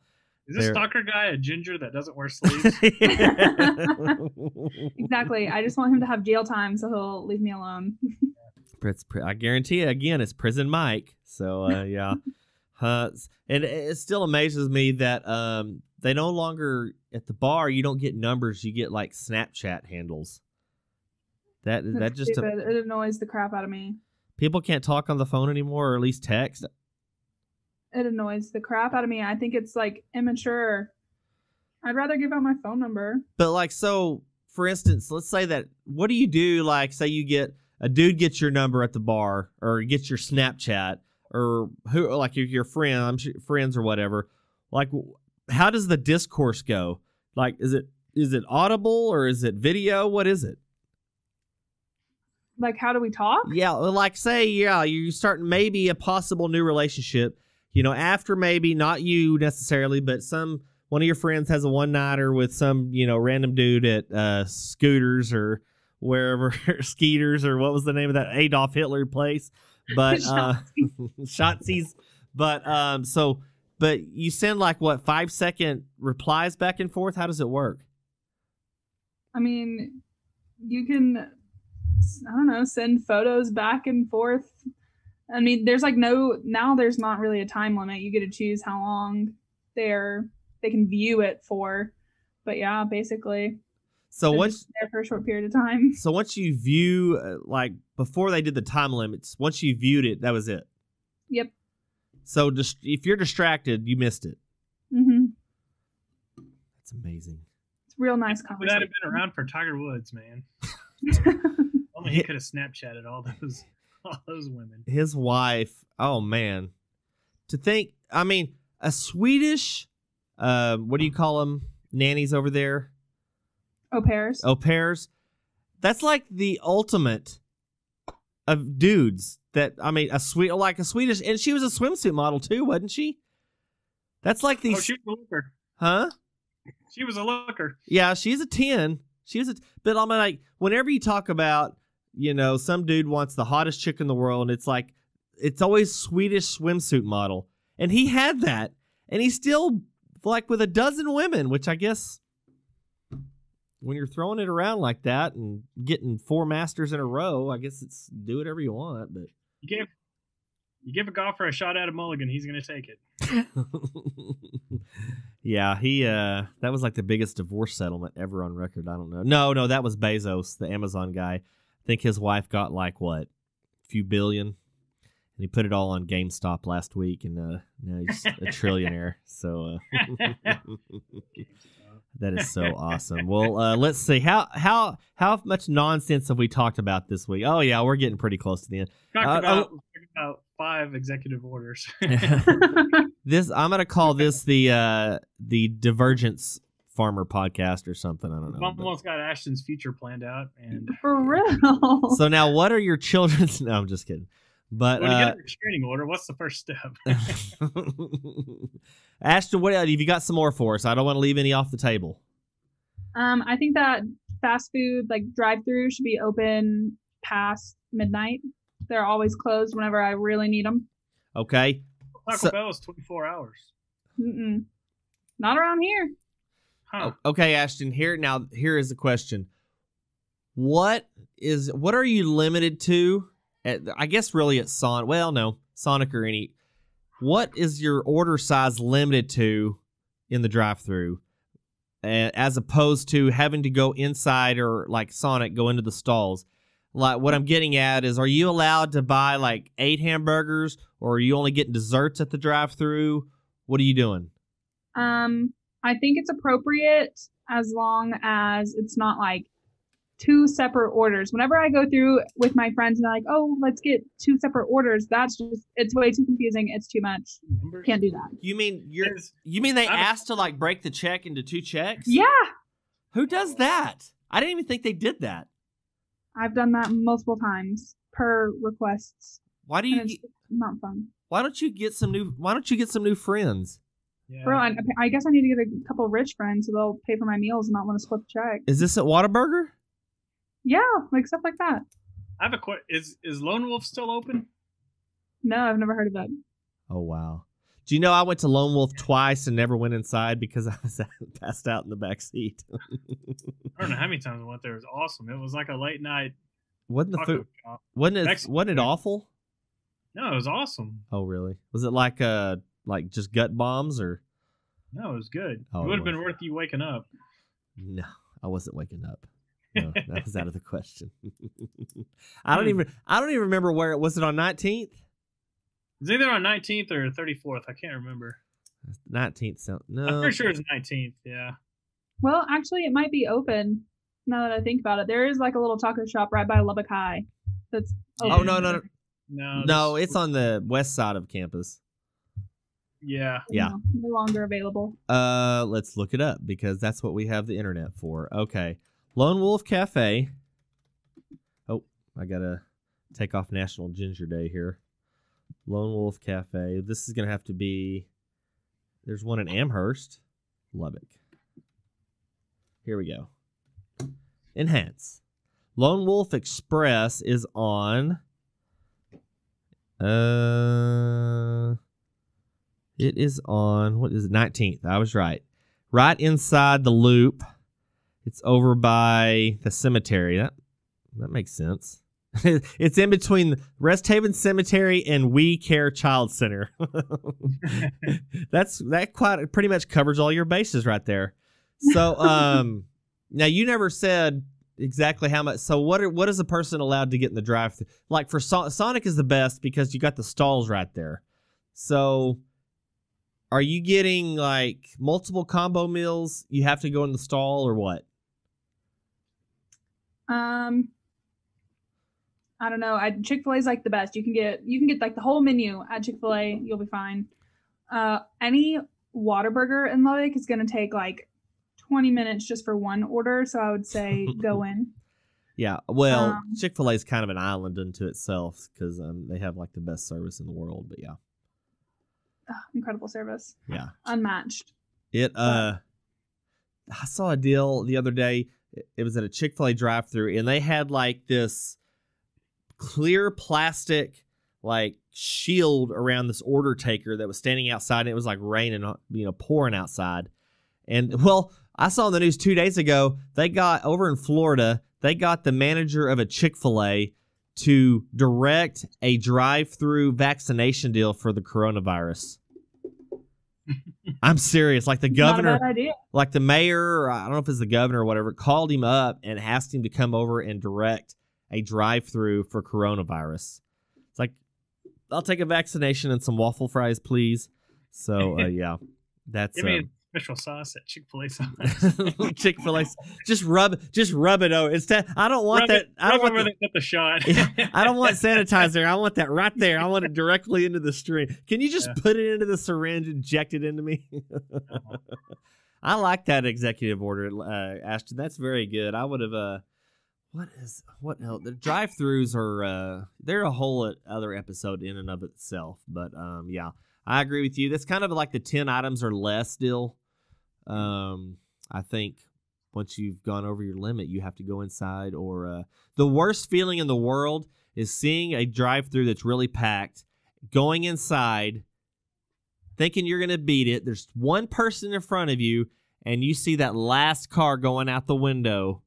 Is this There- stalker guy a ginger that doesn't wear sleeves? Exactly. I just want him to have jail time, so he'll leave me alone. It's I guarantee you, again, it's Prison Mike. So uh, yeah, uh, and it still amazes me that um, they no longer at the bar. You don't get numbers; you get like Snapchat handles. That that just stupid. it annoys the crap out of me. people can't talk on the phone anymore, or at least text. It annoys the crap out of me. I think it's like immature. I'd rather give out my phone number. But like, so for instance, let's say that what do you do? Like, say you get a dude gets your number at the bar, or gets your Snapchat, or who, like your your friend, I'm sure, friends or whatever. Like, how does the discourse go? Like, is it is it audible or is it video? What is it? Like, how do we talk? Yeah, like say, yeah, you start maybe a possible new relationship. You know, after maybe not you necessarily, but some one of your friends has a one nighter with some you know random dude at uh, Scooters or wherever Skeeters or what was the name of that Adolf Hitler place, but uh, Shotzi's. But um, so but you send like what five second replies back and forth. How does it work? I mean, you can, I don't know, send photos back and forth. I mean, there's like no, now there's not really a time limit. You get to choose how long they're, they can view it for. But yeah, basically, So they're once there for a short period of time. So once you view, uh, like before they did the time limits, once you viewed it, that was it. Yep. So just if you're distracted, you missed it. hmm That's amazing. It's real nice Would that conversation. have been around for Tiger Woods, man? Only he could have Snapchatted all those all those women. His wife. Oh man, to think. I mean, a Swedish. Uh, what do you call them? Nannies over there. Au pairs. Au pairs. That's like the ultimate of dudes. That I mean, a sweet like a Swedish, and she was a swimsuit model too, wasn't she? That's like the. Oh, she was a looker. huh? She was a looker. Yeah, she's a 10. She was a but I'm like whenever you talk about, you know, some dude wants the hottest chick in the world and it's like it's always Swedish swimsuit model. And he had that and he's still like with a dozen women, which I guess when you're throwing it around like that and getting four masters in a row, I guess it's do whatever you want, but You give you give a golfer a shot at a mulligan, he's gonna take it. yeah, he uh that was like the biggest divorce settlement ever on record. I don't know. No, no, that was Bezos, the Amazon guy. I think his wife got like what? A few billion. And he put it all on GameStop last week and uh now he's a trillionaire. So uh That is so awesome. Well, uh, let's see how how how much nonsense have we talked about this week? Oh yeah, we're getting pretty close to the end. Talked Uh, about, uh, about five executive orders. this I'm gonna call this the uh the Divergence Farmer podcast or something. I don't know. but- Almost got Ashton's future planned out, and For real. So now, what are your children's? No, I'm just kidding. But when you uh, get a restraining order, what's the first step? Ashton, what have you got? Some more for us? I don't want to leave any off the table. Um, I think that fast food, like drive through, should be open past midnight. They're always closed whenever I really need them. Okay. Taco So- Bell is 24 hours. Mm-mm. Not around here. Huh. O- Okay, Ashton. Here now. Here is the question. What is? What are you limited to? At, I guess really at Sonic. Well, no, Sonic or any. What is your order size limited to in the drive-through, as opposed to having to go inside or like Sonic go into the stalls? Like what I'm getting at is, are you allowed to buy like eight hamburgers, or are you only getting desserts at the drive-through? What are you doing? Um, I think it's appropriate as long as it's not like two separate orders. Whenever I go through with my friends and they're like, "Oh, let's get two separate orders," that's just it's way too confusing. It's too much. Numbers? Can't do that. You mean you're You mean they I'm- asked to like break the check into two checks? Yeah, Who does that? I didn't even think they did that. I've done that multiple times per requests. Why do you? And it's not fun. Why don't you get some new? Why don't you get some new friends? Yeah. Bro, I, I guess I need to get a couple rich friends so they'll pay for my meals and not want to split the check. Is this at Whataburger? Yeah, like stuff like that. I have a question. Is is Lone Wolf still open? No, I've never heard of that. Oh wow. Do you know I went to Lone Wolf twice and never went inside because I was passed out in the back seat. I don't know how many times I went there. It was awesome. It was like a late night wasn't the food? shop. Wasn't it? Mexican Wasn't it food. awful? No, it was awesome. Oh really? Was it like uh like just gut bombs or? No, it was good. Oh, it it would have been worth you waking up. No, I wasn't waking up. No, that was out of the question. I don't even. I don't even remember where it was. It on nineteenth. It's either on 19th or 34th. I can't remember. Nineteenth. Sound no. I'm pretty sure it's 19th. Yeah. Well, actually, it might be open now that I think about it. There is like a little taco shop right by Lubbock High. That's Oh no no no No. no! It's on the west side of campus. Yeah. Yeah. No, no longer available. Uh, let's look it up because that's what we have the internet for. Okay, Lone Wolf Cafe. Oh, I gotta take off National Ginger Day here. Lone Wolf Cafe. This is gonna have to be. There's one in Amherst, Lubbock. Here we go. Enhance. Lone Wolf Express is on. Uh. It is on what is it? Nineteenth. I was right. Right inside the loop. It's over by the cemetery. That that makes sense. it's in between Rest Haven Cemetery and We Care Child Center. That's that quite pretty much covers all your bases right there. So um now you never said exactly how much so what are, what is a person allowed to get in the drive thru like for so- Sonic is the best because you got the stalls right there. So are you getting like multiple combo meals? You have to go in the stall or what? Um, I don't know. I Chick Fil A is like the best. You can get you can get like the whole menu at Chick Fil A. You'll be fine. Uh, any Whataburger in Lubbock is gonna take like twenty minutes just for one order. So I would say go in. Yeah, well, Um, Chick Fil A is kind of an island unto itself because um, they have like the best service in the world. But yeah, Ugh, incredible service, yeah, unmatched. it. Uh, I saw a deal the other day. It- was at a Chick Fil A drive-through, and they had like this clear plastic like shield around this order taker that was standing outside, and it was like raining, you know, pouring outside. And well, I saw in the news two days ago they got over in Florida, they got the manager of a Chick fil A to direct a drive through vaccination deal for the coronavirus. I'm serious. Like the Not a governor, bad idea. like the mayor, or I don't know if it's the governor or whatever, called him up and asked him to come over and direct a drive through for coronavirus. It's like, I'll take a vaccination and some waffle fries, please. So, uh, yeah, that's. Give me um, a special sauce at Chick Fil A sauce. Chick Fil A. Just rub, just rub it over. Instead, I don't want Rub that. it- I don't want. where The, they put the shot. Yeah, I don't want sanitizer. I want that right there. I want it directly into the stream. Can you just Yeah. put it into the syringe, inject it into me? I like that executive order, uh, Ashton. That's very good. I would have. Uh, what is what else? The drive-throughs are uh, they're a whole other episode in and of itself. But um, yeah, I agree with you. That's kind of like the ten items or less deal. Um, I think once you've gone over your limit, you have to go inside. Or uh, the worst feeling in the world is seeing a drive-through that's really packed, going inside, thinking you're going to beat it. There's one person in front of you, and you see that last car going out the window,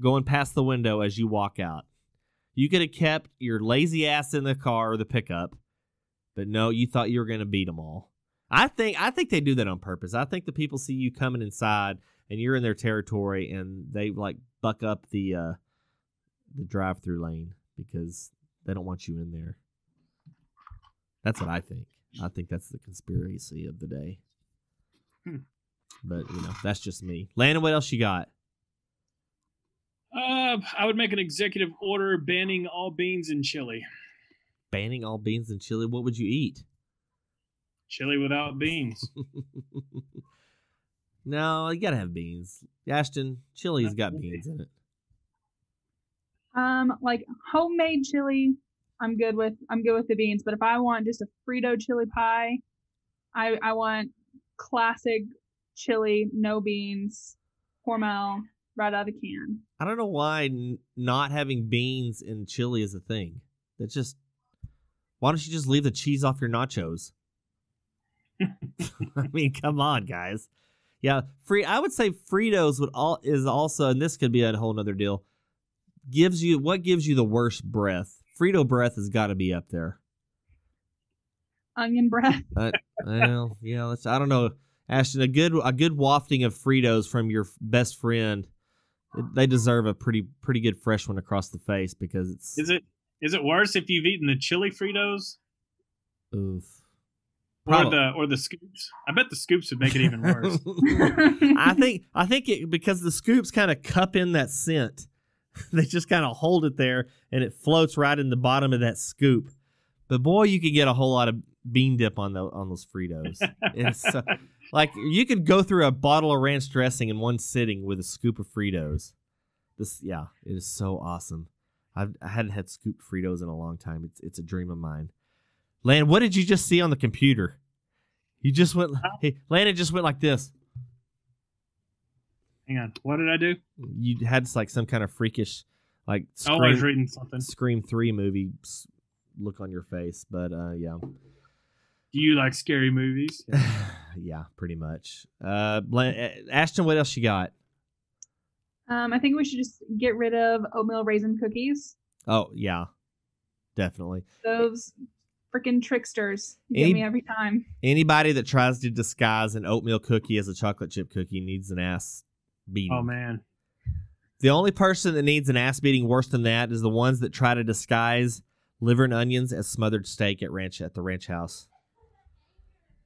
going past the window as you walk out. You could have kept your lazy ass in the car or the pickup, but no, you thought you were going to beat them all. I think I think they do that on purpose. I think the people see you coming inside and you're in their territory and they like buck up the uh the drive-through lane because they don't want you in there. That's what I think. I think that's the conspiracy of the day. Hmm. But you know, that's just me. Landon, what else you got? Uh, I would make an executive order banning all beans and chili. Banning all beans and chili. What would you eat? Chili without beans. No, you gotta have beans. Ashton, chili's got beans in it. Um, like homemade chili, I'm good with. I'm good with the beans. But if I want just a Frito chili pie, I I want classic chili, no beans, Hormel, right out of the can. I don't know why n- not having beans in chili is a thing. That's just. Why don't you just leave the cheese off your nachos? I mean, come on, guys. Yeah, free. I would say Fritos would all is also, and this could be a whole nother deal. Gives you what gives you the worst breath? Frito breath has got to be up there. Onion breath. Uh, well, yeah. Let's. I don't know, Ashton. A good a good wafting of Fritos from your best friend. They deserve a pretty pretty good fresh one across the face because it's. Is it is it worse if you've eaten the chili Fritos Oof. or the or the scoops? I bet the scoops would make it even worse. I think I think it because the scoops kind of cup in that scent. they just kind of hold it there and it floats right in the bottom of that scoop. But boy, you could get a whole lot of bean dip on the on those Fritos. it's so, like you could go through a bottle of ranch dressing in one sitting with a scoop of Fritos. This yeah, it is so awesome. I've, I hadn't had scooped Fritos in a long time. It's it's a dream of mine. Lan, what did you just see on the computer? You just went. Hey, Landon just went like this. Hang on, what did I do? You had like some kind of freakish, like Oh, I was reading something. Scream Three movie look on your face, but uh, yeah, Do you like scary movies? yeah, pretty much. Uh, uh, Ashton, what else you got? Um, I think we should just get rid of oatmeal raisin cookies. Oh yeah, definitely. Those freaking tricksters get Any- me every time. Anybody that tries to disguise an oatmeal cookie as a chocolate chip cookie needs an ass beating. Oh man, The only person that needs an ass beating worse than that is the ones that try to disguise liver and onions as smothered steak at ranch at the ranch house.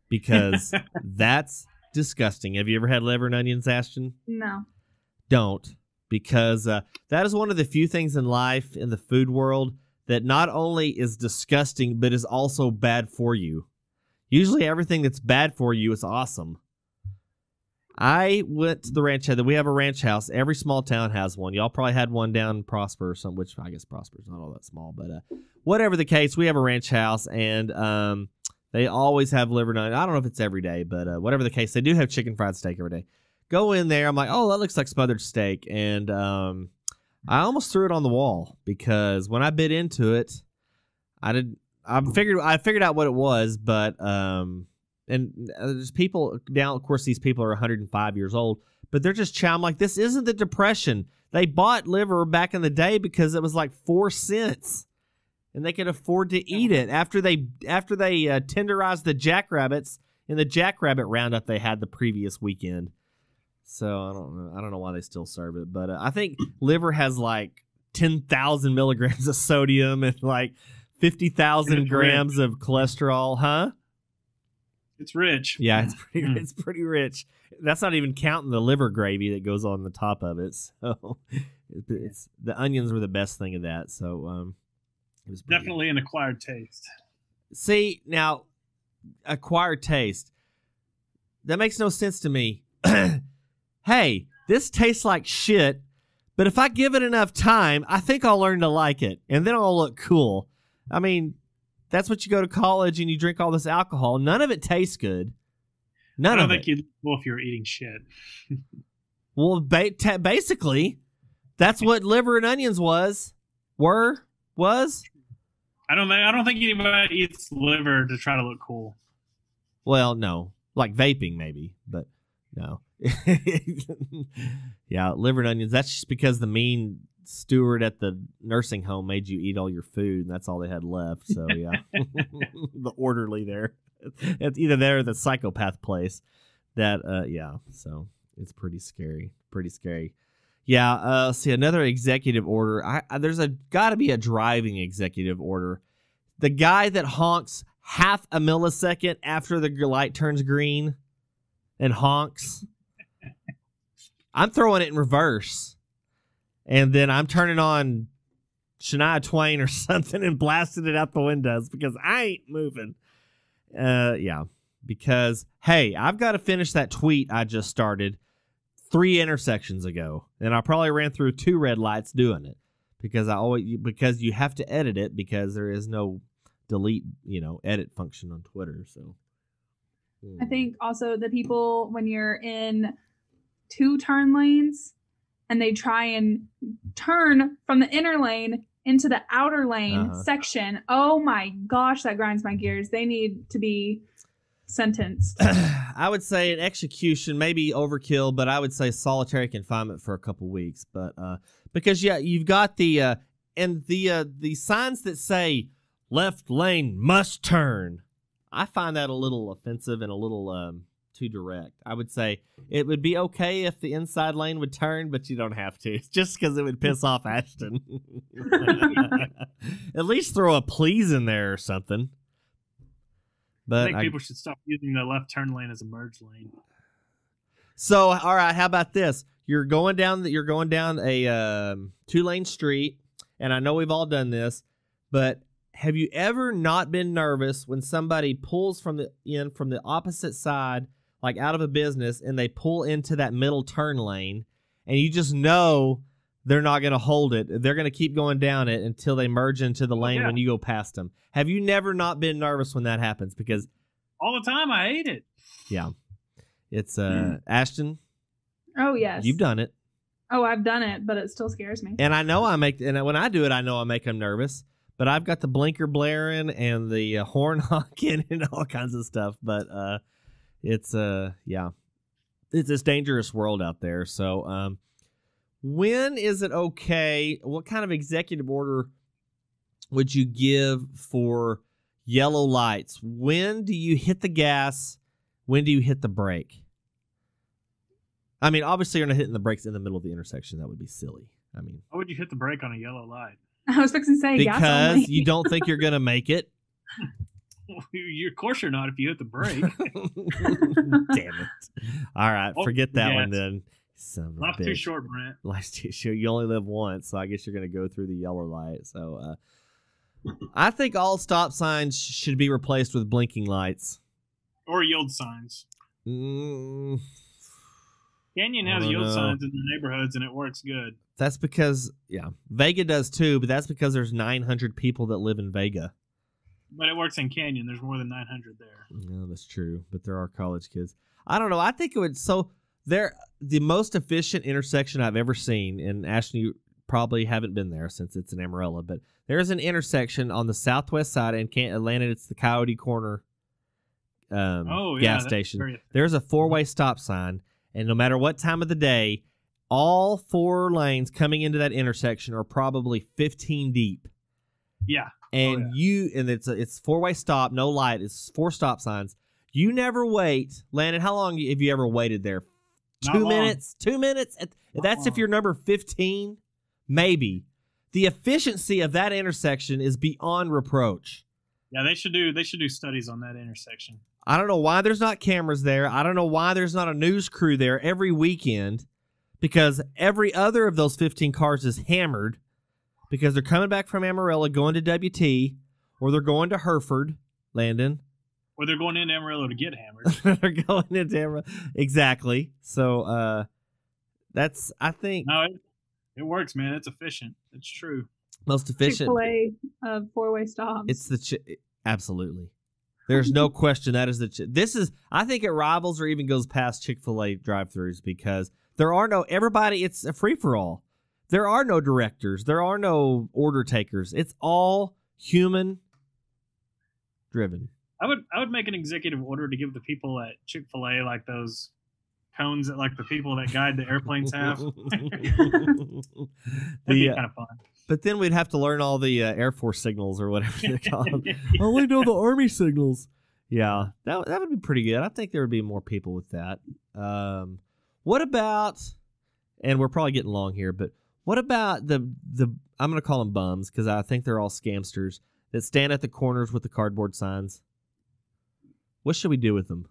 Because that's disgusting. Have you ever had liver and onions, Ashton? No. Don't. Because uh, that is one of the few things in life in the food world that not only is disgusting but is also bad for you. Usually everything that's bad for you is awesome. I went to the ranch house. We have a ranch house. Every small town has one. Y'all probably had one down in Prosper or something, which I guess Prosper's not all that small, but uh, whatever the case, we have a ranch house and um, they always have liver onion. I don't know if it's every day, but uh, whatever the case, they do have chicken fried steak every day. Go in there. I'm like, oh, that looks like smothered steak, and um, I almost threw it on the wall because when I bit into it, I did. I figured I figured out what it was, but um, and uh, there's people now. Of course, these people are 105 years old, but they're just chowing like this isn't the depression. They bought liver back in the day because it was like four cents, and they could afford to eat it after they after they uh, tenderized the jackrabbits in the jackrabbit roundup they had the previous weekend. So I don't know. I don't know why they still serve it, but uh, I think liver has like ten thousand milligrams of sodium and like fifty thousand grams of cholesterol, huh? it's rich. Yeah, it's pretty. Mm. It's pretty rich. That's not even counting the liver gravy that goes on the top of it. So it's, it's the onions were the best thing of that. So um, it was pretty good. Definitely an acquired taste. See now, acquired taste. That makes no sense to me. hey, this tastes like shit, but if I give it enough time, I think I'll learn to like it, and then I'll look cool. I mean, that's what you go to college and you drink all this alcohol. None of it tastes good. None I don't of think it. you'd well if you were eating shit. Well, ba- ta basically, that's what liver and onions was, were, was. I don't I don't think anybody eats liver to try to look cool. Well, no, like vaping maybe, but no. yeah, liver and onions. That's just because the mean steward at the nursing home made you eat all your food, and that's all they had left. So yeah, the orderly there. It's either there or the psychopath place. That uh, yeah. So it's pretty scary. Pretty scary. Yeah. Uh, see another executive order. I, I there's a got to be a driving executive order. The guy that honks half a millisecond after the light turns green and honks. I'm throwing it in reverse. And then I'm turning on Shania Twain or something and blasting it out the windows because I ain't moving. Uh yeah. because hey, I've got to finish that tweet I just started three intersections ago, and I probably ran through two red lights doing it because I always because you have to edit it because there is no delete you know edit function on Twitter. So I think also the people when you're in two turn lanes and they try and turn from the inner lane into the outer lane Uh-huh. section. Oh my gosh, that grinds my gears. They need to be sentenced. I would say an execution, maybe overkill, but I would say solitary confinement for a couple weeks. But uh, because yeah, you've got the uh, and the uh, the signs that say left lane must turn. I find that a little offensive and a little um, too direct. I would say it would be okay if the inside lane would turn, but you don't have to. It's just because it would piss off Ashton. At least throw a please in there or something. I think I- people should stop using the left turn lane as a merge lane. So, all right, how about this? You're going down. You're going down a um, two lane street, and I know we've all done this, but have you ever not been nervous when somebody pulls from the in from the opposite side, like out of a business, and they pull into that middle turn lane, and you just know they're not going to hold it. They're going to keep going down it until they merge into the lane yeah. when you go past them. Have you never not been nervous when that happens? Because All the time, I hate it. Yeah. It's uh, Ashton, oh yes. you've done it. Oh, I've done it, but it still scares me. And I know I make, and when I do it, I know I make them nervous. But I've got the blinker blaring and the uh, horn honking and all kinds of stuff. But uh, it's uh, yeah, it's this dangerous world out there. So, um, when is it okay? What kind of executive order would you give for yellow lights? When do you hit the gas? When do you hit the brake? I mean, obviously, you're not hitting the brakes in the middle of the intersection. That would be silly. I mean, Why would you hit the brake on a yellow light? I was fixing to say gas because only. you don't think you're going to make it. Of course, you're not if you hit the brake. Damn it! All right, Oh, forget that one then. Son of a Life's too short, Brent. Life's too short. You only live once, so I guess you're going to go through the yellow light. So, uh, I think all stop signs should be replaced with blinking lights. Or yield signs. Mm, Canyon has yield know. signs in the neighborhoods, and it works good. that's because yeah, Vega does too, but that's because there's 900 people that live in Vega. But it works in Canyon. There's more than 900 there. No, that's true, but there are college kids. I don't know. I think it would so they're the most efficient intersection I've ever seen, and Ashton, you probably haven't been there since it's in Amarillo, but there's an intersection on the southwest side in Can- Atlanta. It's the Coyote Corner um, Oh, yeah. gas station. There's a four way stop sign, and no matter what time of the day, all four lanes coming into that intersection are probably 15 deep Yeah. Oh, and Oh, yeah. you and it's a, it's four way stop, no light. It's four stop signs. You never wait, Landon. How long have you ever waited there? Not Two long. minutes. Two minutes. At- That's if you're number fifteen, maybe. The efficiency of that intersection is beyond reproach. Yeah, they should do they should do studies on that intersection. I don't know why there's not cameras there. I don't know why there's not a news crew there every weekend because every other of those 15 cars is hammered because they're coming back from Amarillo going to WT or they're going to Hereford, Landon. Or they're going into Amarillo to get hammered. they're going into Amarillo. Exactly. So uh that's I think no, it, it works, man. It's efficient. It's true. most Chick efficient. Fil A of four way stops. It's the chi- absolutely. There's no question that is the chi- this is I think it rivals or even goes past Chick Fil A drive-throughs because there are no everybody. It's a free for all. There are no directors. There are no order takers. It's all human driven. I would I would make an executive order to give the people at Chick Fil A like those cones that like the people that guide the airplanes have. That'd be uh, kind of fun. but then we'd have to learn all the uh, Air Force signals or whatever they're called. I only know the Army signals. Yeah, that that would be pretty good. I think there would be more people with that. Um, what about? And we're probably getting long here, but what about the the? I'm going to call them bums because I think they're all scamsters that stand at the corners with the cardboard signs. What should we do with them?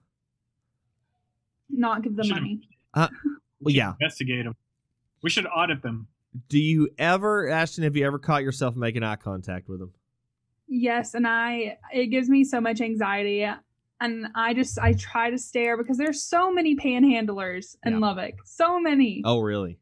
not give them Should've- money. Uh, well, yeah. Investigate them. We should audit them. Do you ever, Ashton? Have you ever caught yourself making eye contact with them? Yes, and I it gives me so much anxiety. and I just I try to stare because there's so many panhandlers in Yeah. Lubbock, so many. Oh, really?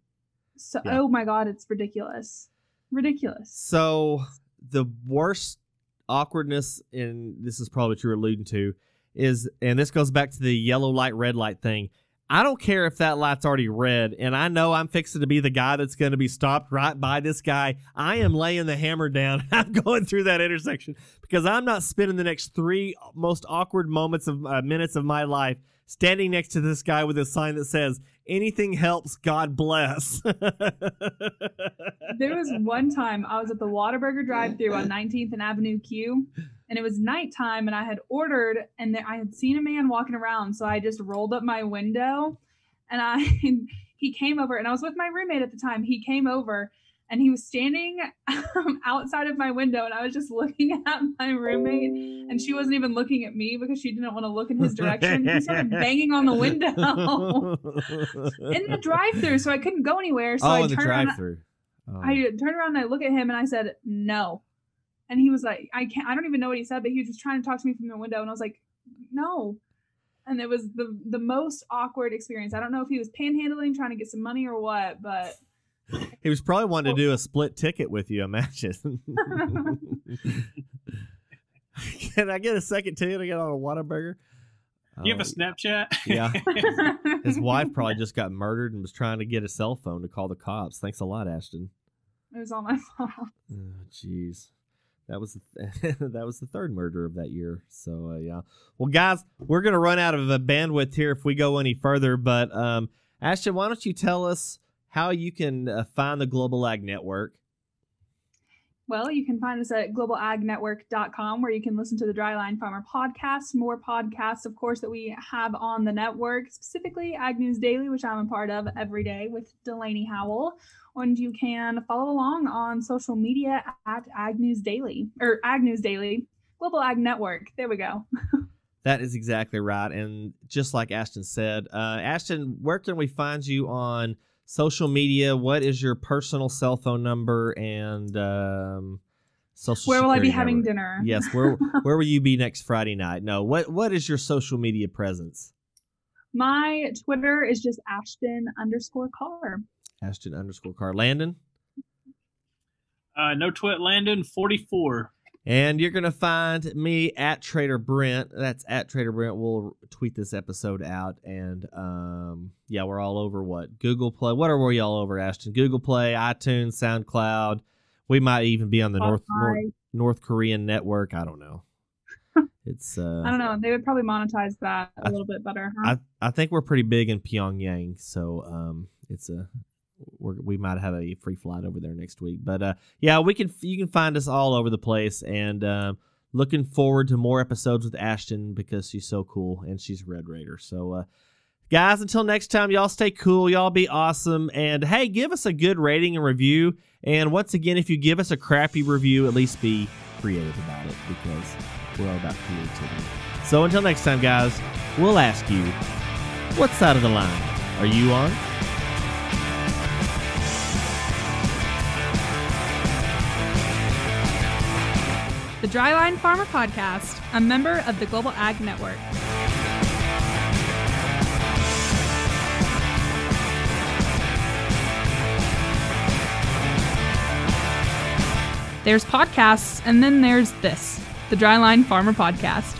So, yeah. oh my god, it's ridiculous, ridiculous. So the worst awkwardness, and this is probably what you're alluding to, is, and this goes back to the yellow light, red light thing. I don't care if that light's already red, and I know I'm fixing to be the guy that's going to be stopped right by this guy. I am laying the hammer down. I'm going through that intersection because I'm not spending the next three most awkward moments of uh, minutes of my life standing next to this guy with a sign that says "Anything helps, God bless." There was one time I was at the Whataburger drive-through on 19th and Avenue Q, and it was nighttime, and I had ordered, and I had seen a man walking around, so I just rolled up my window, and I he came over, and I was with my roommate at the time. He came over, and he was standing um, outside of my window, and I was just looking at my roommate, and she wasn't even looking at me because she didn't want to look in his direction. He started banging on the window in the drive-through, so I couldn't go anywhere. So oh, I turned around-. Oh. I turned around and I look at him and I said, no. And he was like, I can't, I don't even know what he said, but he was just trying to talk to me from the window. And I was like, no. And it was the, the most awkward experience. I don't know if he was panhandling, trying to get some money or what, but He was probably wanting to do a split ticket with you, I imagine. Can I get a second ticket to get on a Whataburger? You have a Oh, Snapchat? Yeah. His wife probably just got murdered and was trying to get a cell phone to call the cops. Thanks a lot, Ashton. it was all my fault. Oh, jeez. That was the that was the third murder of that year. So uh, yeah. Well, guys, we're gonna run out of uh, bandwidth here if we go any further. But um, Ashton, why don't you tell us how you can uh, find the Global Ag Network? Well, you can find us at globalagnetwork.com where you can listen to the Dryline Farmer podcast, more podcasts, of course, that we have on the network, specifically Ag News Daily, which I'm a part of every day with Delaney Howell. And you can follow along on social media at Ag News Daily or Ag News Daily, Global Ag Network. There we go. That is exactly right. And just like Ashton said, uh, Ashton, where can we find you on social media? What is your personal cell phone number and um, social Where will I be security having number? dinner? Yes, where where will you be next Friday night? No, what what is your social media presence? My Twitter is just Ashton underscore car. Ashton underscore car Landon. Uh, no twit Landon 44. And you're gonna find me at Trader Brent. That's at Trader Brent. We'll tweet this episode out, and um, yeah, we're all over what Google Play. What are we all over, Ashton? Google Play, iTunes, SoundCloud. We might even be on the North, North North Korean network. I don't know. It's uh, I don't know. They would probably monetize that a I- little bit better. Huh? I I think we're pretty big in Pyongyang, so um, it's a we're, we might have a free flight over there next week. But uh, yeah, we can you can find us all over the place, and um, looking forward to more episodes with Ashton because she's so cool and she's Red Raider. So. Uh, Guys, until next time, y'all stay cool. Y'all be awesome. And hey, give us a good rating and review. And once again, if you give us a crappy review, at least be creative about it because we're all about creativity. So until next time, guys, we'll ask you what side of the line are you on? The Dryline Farmer Podcast, a member of the Global Ag Network. There's podcasts, and then there's this, the Dryline Farmer Podcast.